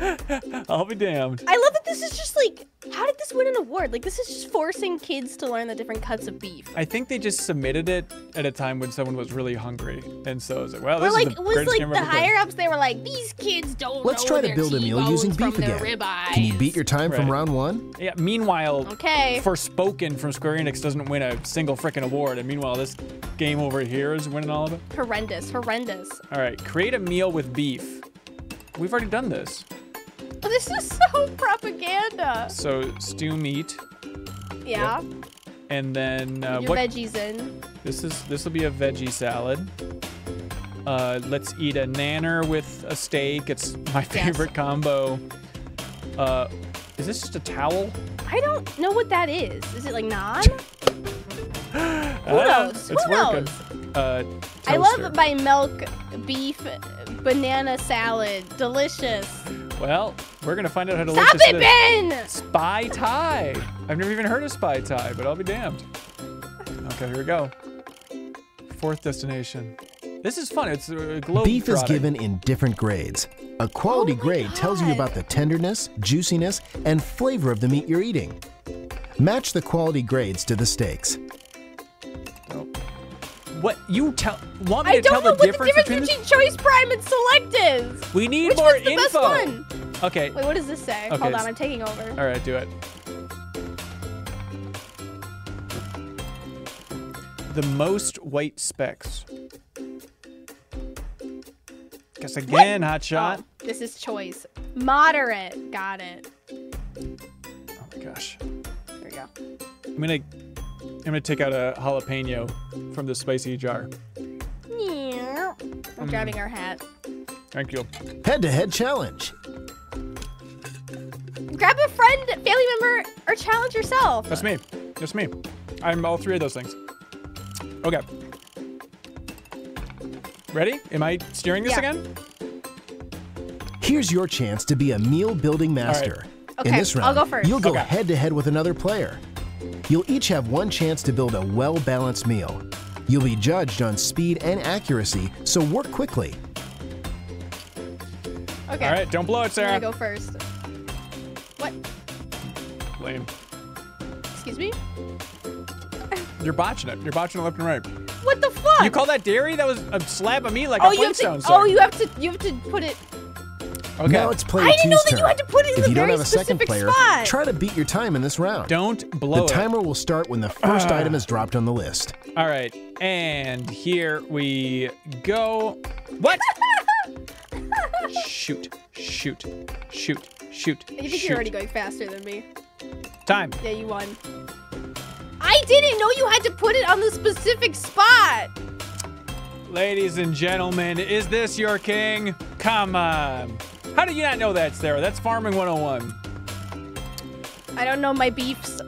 I'll be damned. I love that this is just like, how did this win an award? Like, this is just forcing kids to learn the different cuts of beef. I think they just submitted it at a time when someone was really hungry, and so it was like, well, Or this like, is the was greatest like game the I've ever played. higher ups, they were like, these kids don't Let's know try to build a meal using beef again. Can you beat your time from round one? Yeah. Meanwhile, Okay. Forspoken from Square Enix doesn't win a single freaking award, and meanwhile, this game over here is winning all of it. Horrendous, horrendous. All right, create a meal with beef. We've already done this. Oh, this is so propaganda. So stew meat, Yeah. and then uh, Your what? veggies in. This is this will be a veggie salad. Uh, let's eat a nanner with a steak. It's my favorite combo. Uh, is this just a towel? I don't know what that is. Is it like naan? Who knows? It's Who working. knows? Uh, I love my milk beef banana salad. Delicious. Well, we're gonna find out how delicious Stop it, Ben! Spy tie. I've never even heard of Spy tie, but I'll be damned. Okay, here we go. Fourth destination. This is fun. It's a globe Beef is given in different grades. A quality Oh my grade tells you about the tenderness, juiciness, and flavor of the meat you're eating. Match the quality grades to the steaks. Oh. What you tell? Want me I to tell the what the difference, difference between? between choice prime and select is. We need Which more one's the info. best one? Okay. Wait, what does this say? Okay, Hold on, I'm taking over. All right, do it. The most white specks. Guess again, hot oh, shot. Oh, this is choice. Moderate. Got it. Oh my gosh. There we go. I'm gonna I'm gonna take out a jalapeno from the spicy jar. Yeah. I'm mm. grabbing our hat. Thank you. Head to head challenge. Grab a friend, family member, or challenge yourself. That's me. That's me. I'm all three of those things. Okay. Ready? Am I steering this Yeah. again? Here's your chance to be a meal building master. In Okay, this I'll go first. you'll go Okay. head to head with another player. You'll each have one chance to build a well balanced meal. You'll be judged on speed and accuracy, so work quickly. Okay. All right, don't blow it, I'm Sarah. gonna go first. What? Lame. Excuse me? You're botching it. You're botching it left and right. What the fuck? You call that dairy? That was a slab of meat like oh, a you have to. Flintstone Oh, you have to. You have to put it. Okay. Now it's player I didn't know two's that you turn. had to put it in if the you don't very have a second specific player, spot. try to beat your time in this round. Don't the blow it. timer will start when the first uh. item is dropped on the list. All right, and here we go. What? shoot, shoot, shoot, shoot. I think shoot. you're already going faster than me. Time. Yeah, you won. I didn't know you had to put it on the specific spot. Ladies and gentlemen, is this your king? Come on. How do you not know that, Sarah? That's farming 101. I don't know my beefs.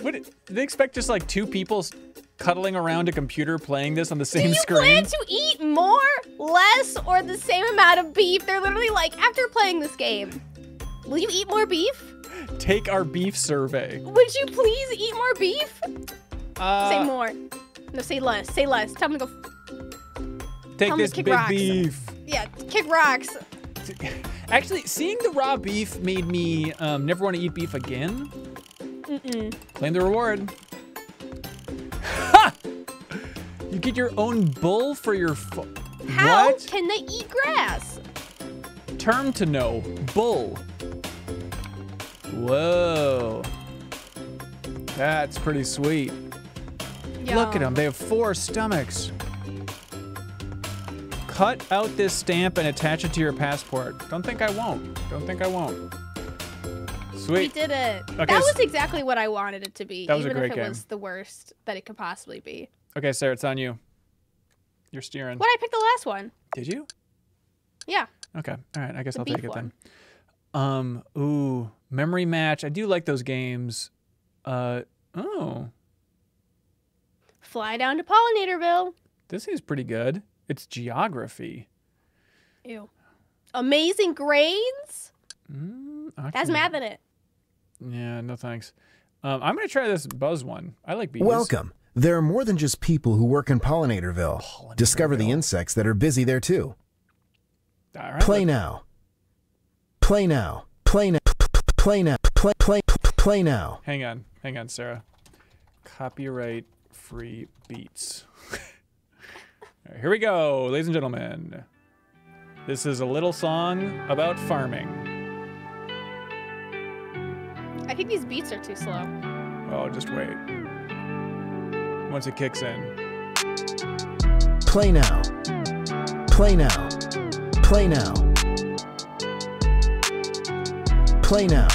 What do they expect just like two people cuddling around a computer playing this on the same Do you screen? plan to eat more, less, or the same amount of beef? They're literally like, after playing this game, will you eat more beef? Take our beef survey. Would you please eat more beef? Uh, say more. No, say less. Say less. Tell me to go. Take Tell 'em to this big rocks. beef. Yeah, kick rocks. Actually, seeing the raw beef made me um, never want to eat beef again. Mm-mm. Claim the reward. Ha! You get your own bull for your fo- How What? can they eat grass? Term to know. Bull. Whoa. That's pretty sweet. Look at them. They have four stomachs. Cut out this stamp and attach it to your passport. Don't think I won't. Don't think I won't. Sweet. We did it. Okay, that was exactly what I wanted it to be, That was a even if it game. was the worst that it could possibly be. Okay, Sarah, it's on you. You're steering. What? I picked the last one. Did you? Yeah. Okay. All right. I guess The I'll take it one. then. Um. Ooh. Memory match. I do like those games. Uh. Oh. Fly down to Pollinatorville. This seems pretty good. It's geography. Ew. Amazing grades. Mm, Has actually- math in it. Yeah. No thanks. Um. I'm gonna try this buzz one. I like bees. Welcome. There are more than just people who work in Pollinatorville. Discover the insects that are busy there too. All right. Play now. Play now. Play now. Play now. Play play play now. Hang on. Hang on, Sarah. Copyright free beats. All right, here we go, ladies and gentlemen. This is a little song about farming. I think these beats are too slow. Oh, just wait. Once it kicks in. Play now. Play now. Play now. Play now.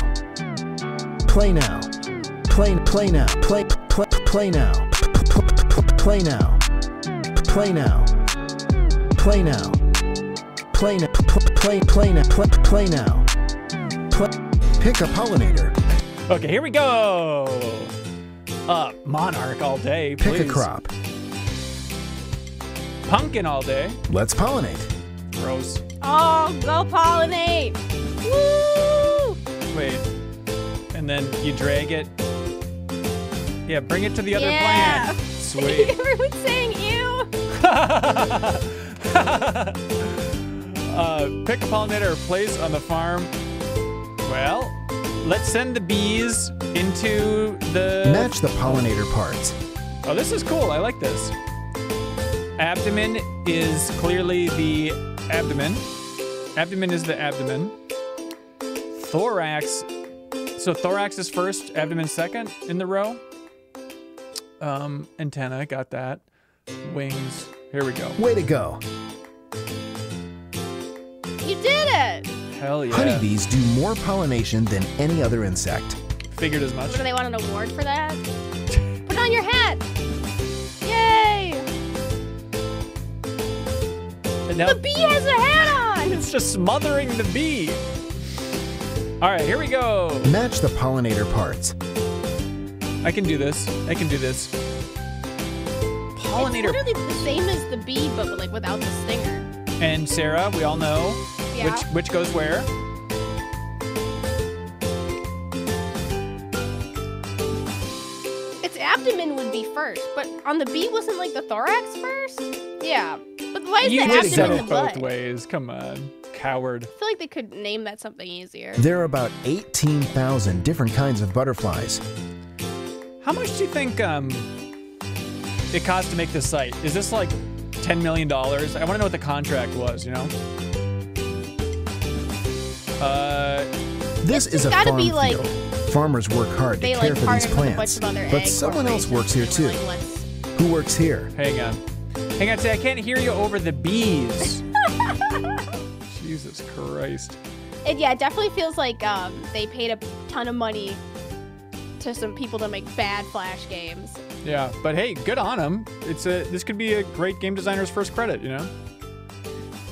Play now. Play play now. Play play play now. Play now. Play now. Play now. Play now. Play play now. Play play now. Play. Pick a pollinator. Okay, here we go. Uh, monarch all day, Pick a crop. Pumpkin all day. Let's pollinate. Rose. Oh, go pollinate! Woo! Wait. And then you drag it. Yeah, bring it to the other Yeah. plant. Sweet. Everyone's saying ew. uh, pick a pollinator or place on the farm. Well, let's send the bees into the. Match the pollinator parts. Oh, this is cool. I like this. Abdomen is clearly the abdomen. Abdomen is the abdomen. Thorax. So thorax is first, abdomen second in the row. Um, antenna, got that. Wings. Here we go. Way to go. You did it. Hell yeah. Honeybees do more pollination than any other insect. Figured as much. Do they want an award for that? Put on your hat! Yay! And now The bee has a hat on! it's just smothering the bee. All right, here we go. Match the pollinator parts. I can do this. I can do this. It's literally the same as the bee, but like without the stinger. And Sarah, we all know Yeah. which which goes where. Its abdomen would be first, but on the bee wasn't like the thorax first? Yeah. But why is you the just said abdomen it the both butt? ways. Come on, coward. I feel like they could name that something easier. There are about 18,000 different kinds of butterflies. How much do you think um it cost to make this site? Is this like ten million dollars? I want to know what the contract was. You know. Uh, This is a gotta farm be, like. Farmers work hard to care like for these partnered with a bunch plants, but someone else works here too. like, Who works here? hang on, hang on. Say, I can't hear you over the bees. Jesus Christ. It yeah, it definitely feels like um, they paid a ton of money to some people to make bad flash games. Yeah, but hey, good on them. It's a this could be a great game designer's first credit. You know.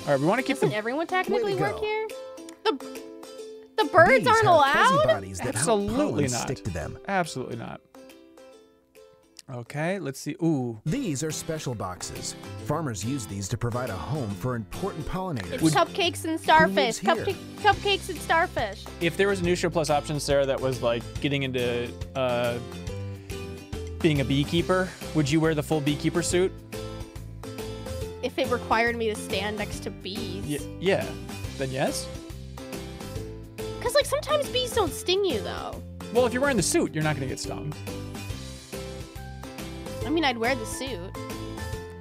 All right, we want to keep Doesn't the everyone technically work here? The the birds Bees aren't allowed. bodies that help Absolutely not. stick to them. absolutely not. Okay, let's see. Ooh, These are special boxes. Farmers use these to provide a home for important pollinators. It's cupcakes and starfish. Cupca- cupcakes and starfish. if there was a new show plus option, Sarah, that was like getting into uh, being a beekeeper, would you wear the full beekeeper suit? If it required me to stand next to bees. Y- yeah. Then yes. Cause like sometimes bees don't sting you though. Well, if you're wearing the suit, you're not going to get stung. I mean, I'd wear the suit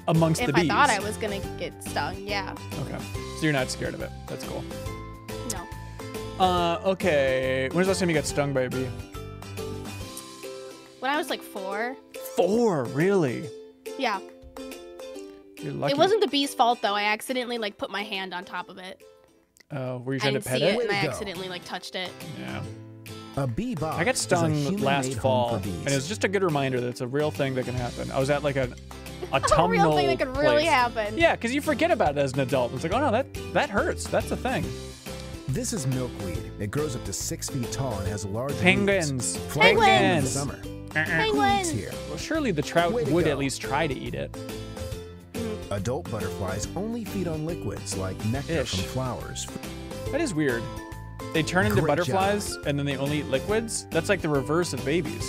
Amongst if the I thought I was gonna get stung. Yeah. Okay. So you're not scared of it. That's cool. No. Uh, okay. When's the last time you got stung by a bee? When I was like four. Four, really? Yeah. You're lucky. It wasn't the bee's fault though. I accidentally like put my hand on top of it. Oh, were you trying to pet see it, it? Way and I go. accidentally like touched it. Yeah. A bee box. I got is a stung human-made last home fall, for and bees. it was just a good reminder that it's a real thing that can happen. I was at like a A autumnal real thing that could really place. happen. Yeah, because you forget about it as an adult. It's like, oh no, that that hurts. That's a thing. This is milkweed. It grows up to six feet tall and has large leaves. Penguins. Flowers in the Penguins. Summer. Uh-uh. Who Penguins. eats here? Well, surely the trout Way would go. at least try to eat it. Mm. Adult butterflies only feed on liquids like nectar Ish. from flowers. That is weird. They turn into Great butterflies and then they only eat liquids. That's like the reverse of babies.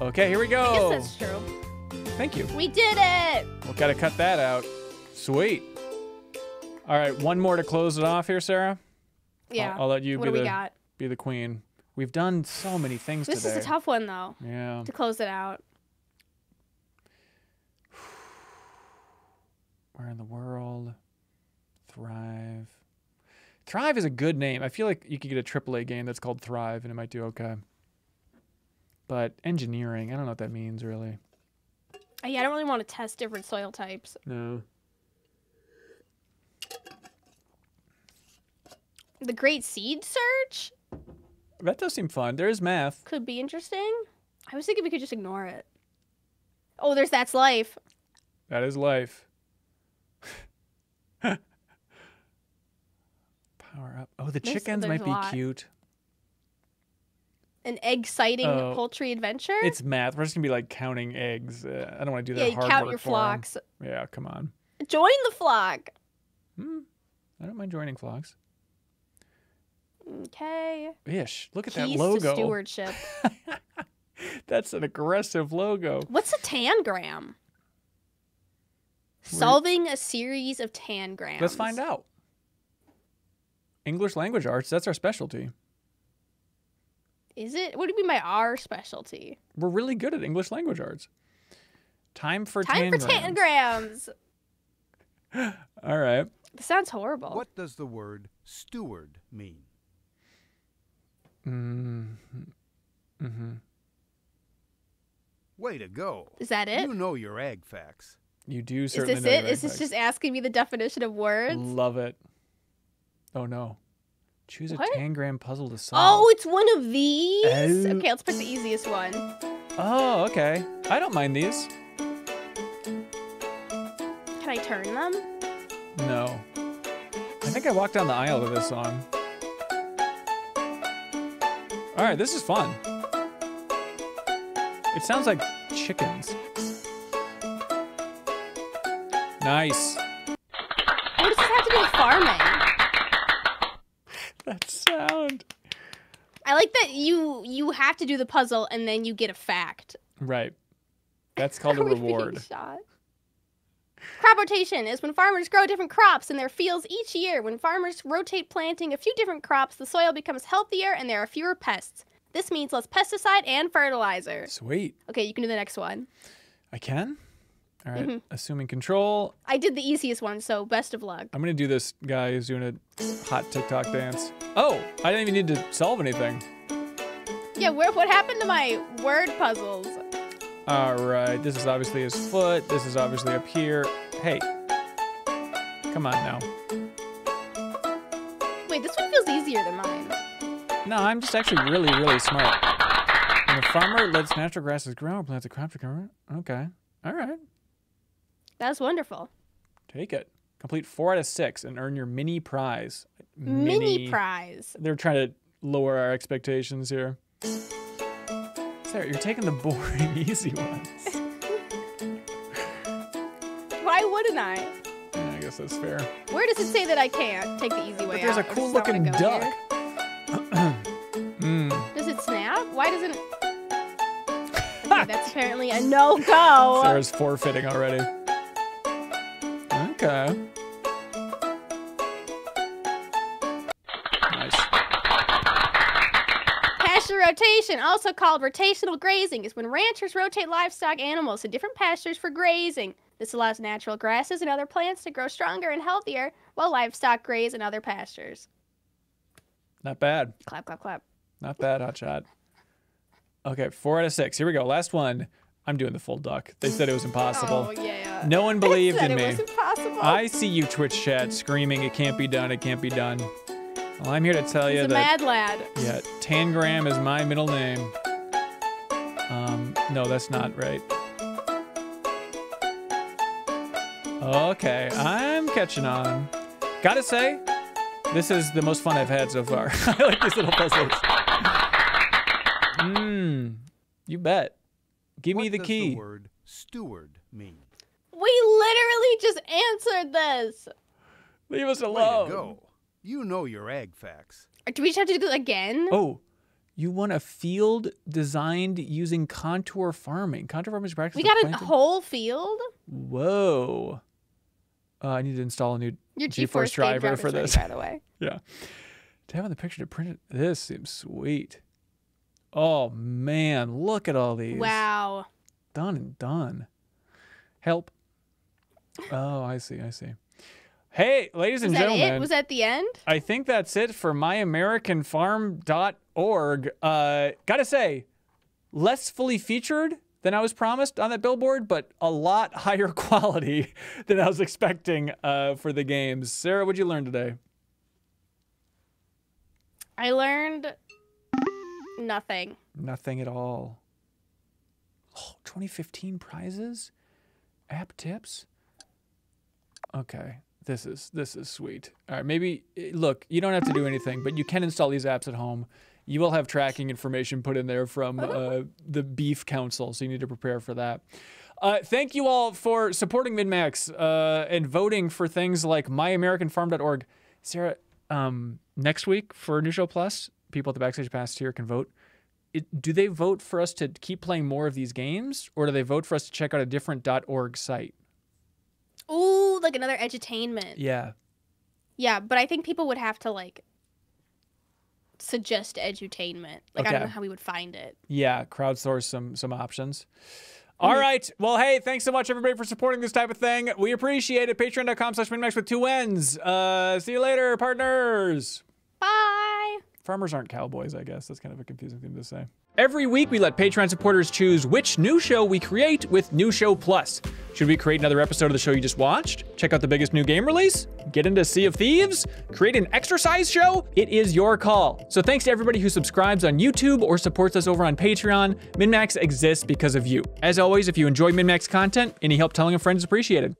Okay, here we I go. guess that's true. Thank you. We did it. We'll gotta cut that out. Sweet. All right, one more to close it off here, Sarah. Yeah. I'll let you what be do we the got? be the queen. We've done so many things This today. is a tough one though yeah. to close it out. Where in the world? Thrive. Thrive is a good name. I feel like you could get a AAA game that's called Thrive and it might do okay. But engineering, I don't know what that means really. Uh, Yeah, I don't really want to test different soil types. No. The Great Seed Search That does seem fun. There is math. could be interesting. I was thinking we could just ignore it. Oh, there's That's Life. That is life. Power up. Oh, the There's- chickens there's might be cute. An egg sighting Oh. poultry adventure. It's math. We're just gonna be like counting eggs. Uh, I don't want to do that yeah, hard count work your flocks. Yeah, come on. Join the flock. Hmm. I don't mind joining flocks. Okay. Ish. Look at Keys that logo. to stewardship. That's an aggressive logo. What's a tangram? Solving a series of tangrams. Let's find out. English language arts, that's our specialty. Is it? What do you mean by our specialty? We're really good at English language arts. Time for Time for tangrams. tangrams. All right. This sounds horrible. What does the word steward mean? Mm-hmm. Mm-hmm. Way to go. Is that it? You know your ag facts. You do Is certainly this know it? your Is this egg just asking me the definition of words? Love it. Oh no. Choose a What? tangram puzzle to solve. Oh, it's one of these. Oh. Okay, let's pick the easiest one. Oh, okay. I don't mind these. Can I turn them? No. I think I walked down the aisle to this song. All right, this is fun. It sounds like chickens. Nice. What does this have to do with farming? That sound. I like that you you have to do the puzzle and then you get a fact. Right. That's called a Are we being reward. shot? Crop rotation is when farmers grow different crops in their fields each year. When farmers rotate planting a few different crops, the soil becomes healthier and there are fewer pests. This means less pesticide and fertilizer. Sweet. Okay, you can do the next one. I can? All right. Mm-hmm. Assuming control. I did the easiest one, so best of luck. I'm going to do this guy who's doing a hot TikTok dance. Oh, I didn't even need to solve anything. Yeah, where what happened to my word puzzles? All right. This is obviously his foot. This is obviously up here. Hey. Come on now. Wait, this one feels easier than mine. No, I'm just actually really, really smart. When the farmer lets natural grasses grow and plants a crop to cover it. Okay. All right. That's wonderful. Take it. Complete four out of six and earn your mini prize. Mini, prize. They're trying to lower our expectations here. Sarah, you're taking the boring, easy ones. Why wouldn't I? Yeah, I guess that's fair. Where does it say that I can't take the easy way But there's a out? Or cool looking duck. Mm. Does it snap? Why doesn't it? Okay, that's apparently a no go. Sarah's forfeiting already. Okay. Rotation, also called rotational grazing, is when ranchers rotate livestock animals to different pastures for grazing. This allows natural grasses and other plants to grow stronger and healthier while livestock graze in other pastures. Not bad. Clap, clap, clap. Not bad, hotshot. Okay, four out of six. Here we go. Last one. I'm doing the full duck. They said it was impossible. Oh yeah. No one believed in it me. was impossible. I see you Twitch chat screaming, it can't be done, it can't be done. Well, I'm here to tell He's you a that mad lad. yeah, Tangram is my middle name. Um, no, that's not right. Okay, I'm catching on. Gotta say, this is the most fun I've had so far. I like these little puzzles. Mmm, you bet. Give me What the does key. the word steward mean? We literally just answered this. Leave us Way alone. to go. You know your ag facts. Do we just have to do this again? Oh, you want a field designed using contour farming. Contour farming is practice. we of got a whole field. Whoa. Uh, I need to install a new Your GeForce GeForce game driver driver's for ready, this. by the way. Yeah. To have on the picture to print it. This seems sweet. Oh man, look at all these. Wow. Done and done. Help. Oh, I see. I see. Hey, ladies Was and that gentlemen. it? Was that the end? I think that's it for myamericanfarm.org. Uh, gotta say, less fully featured than I was promised on that billboard, but a lot higher quality than I was expecting uh, for the games. Sarah, what'd you learn today? I learned nothing. Nothing at all. Oh, 2015 prizes? App tips? Okay. This is this is sweet. All right, maybe eh, look, you don't have to do anything, but you can install these apps at home. You will have tracking information put in there from uh, the Beef Council, so you need to prepare for that. Uh, thank you all for supporting MinnMax uh, and voting for things like myamericanfarm.org. Sarah, um, next week for New Show Plus, people at the Backstage Pass tier can vote. It, do they vote for us to keep playing more of these games, or do they vote for us to check out a different .org site? Ooh, like another edutainment. Yeah. Yeah, but I think people would have to like suggest edutainment. Like I don't know how we would find it. Yeah, crowdsource some some options. All right. Well, hey, thanks so much everybody for supporting this type of thing. We appreciate it. Patreon.com slash minnmax with two N's. Uh, see you later, partners. Bye. Farmers aren't cowboys, I guess. That's kind of a confusing thing to say. Every week, we let Patreon supporters choose which new show we create with New Show Plus. Should we create another episode of the show you just watched? Check out the biggest new game release? Get into Sea of Thieves? Create an exercise show? It is your call. So thanks to everybody who subscribes on YouTube or supports us over on Patreon. MinnMax exists because of you. As always, if you enjoy MinnMax content, any help telling a friend is appreciated.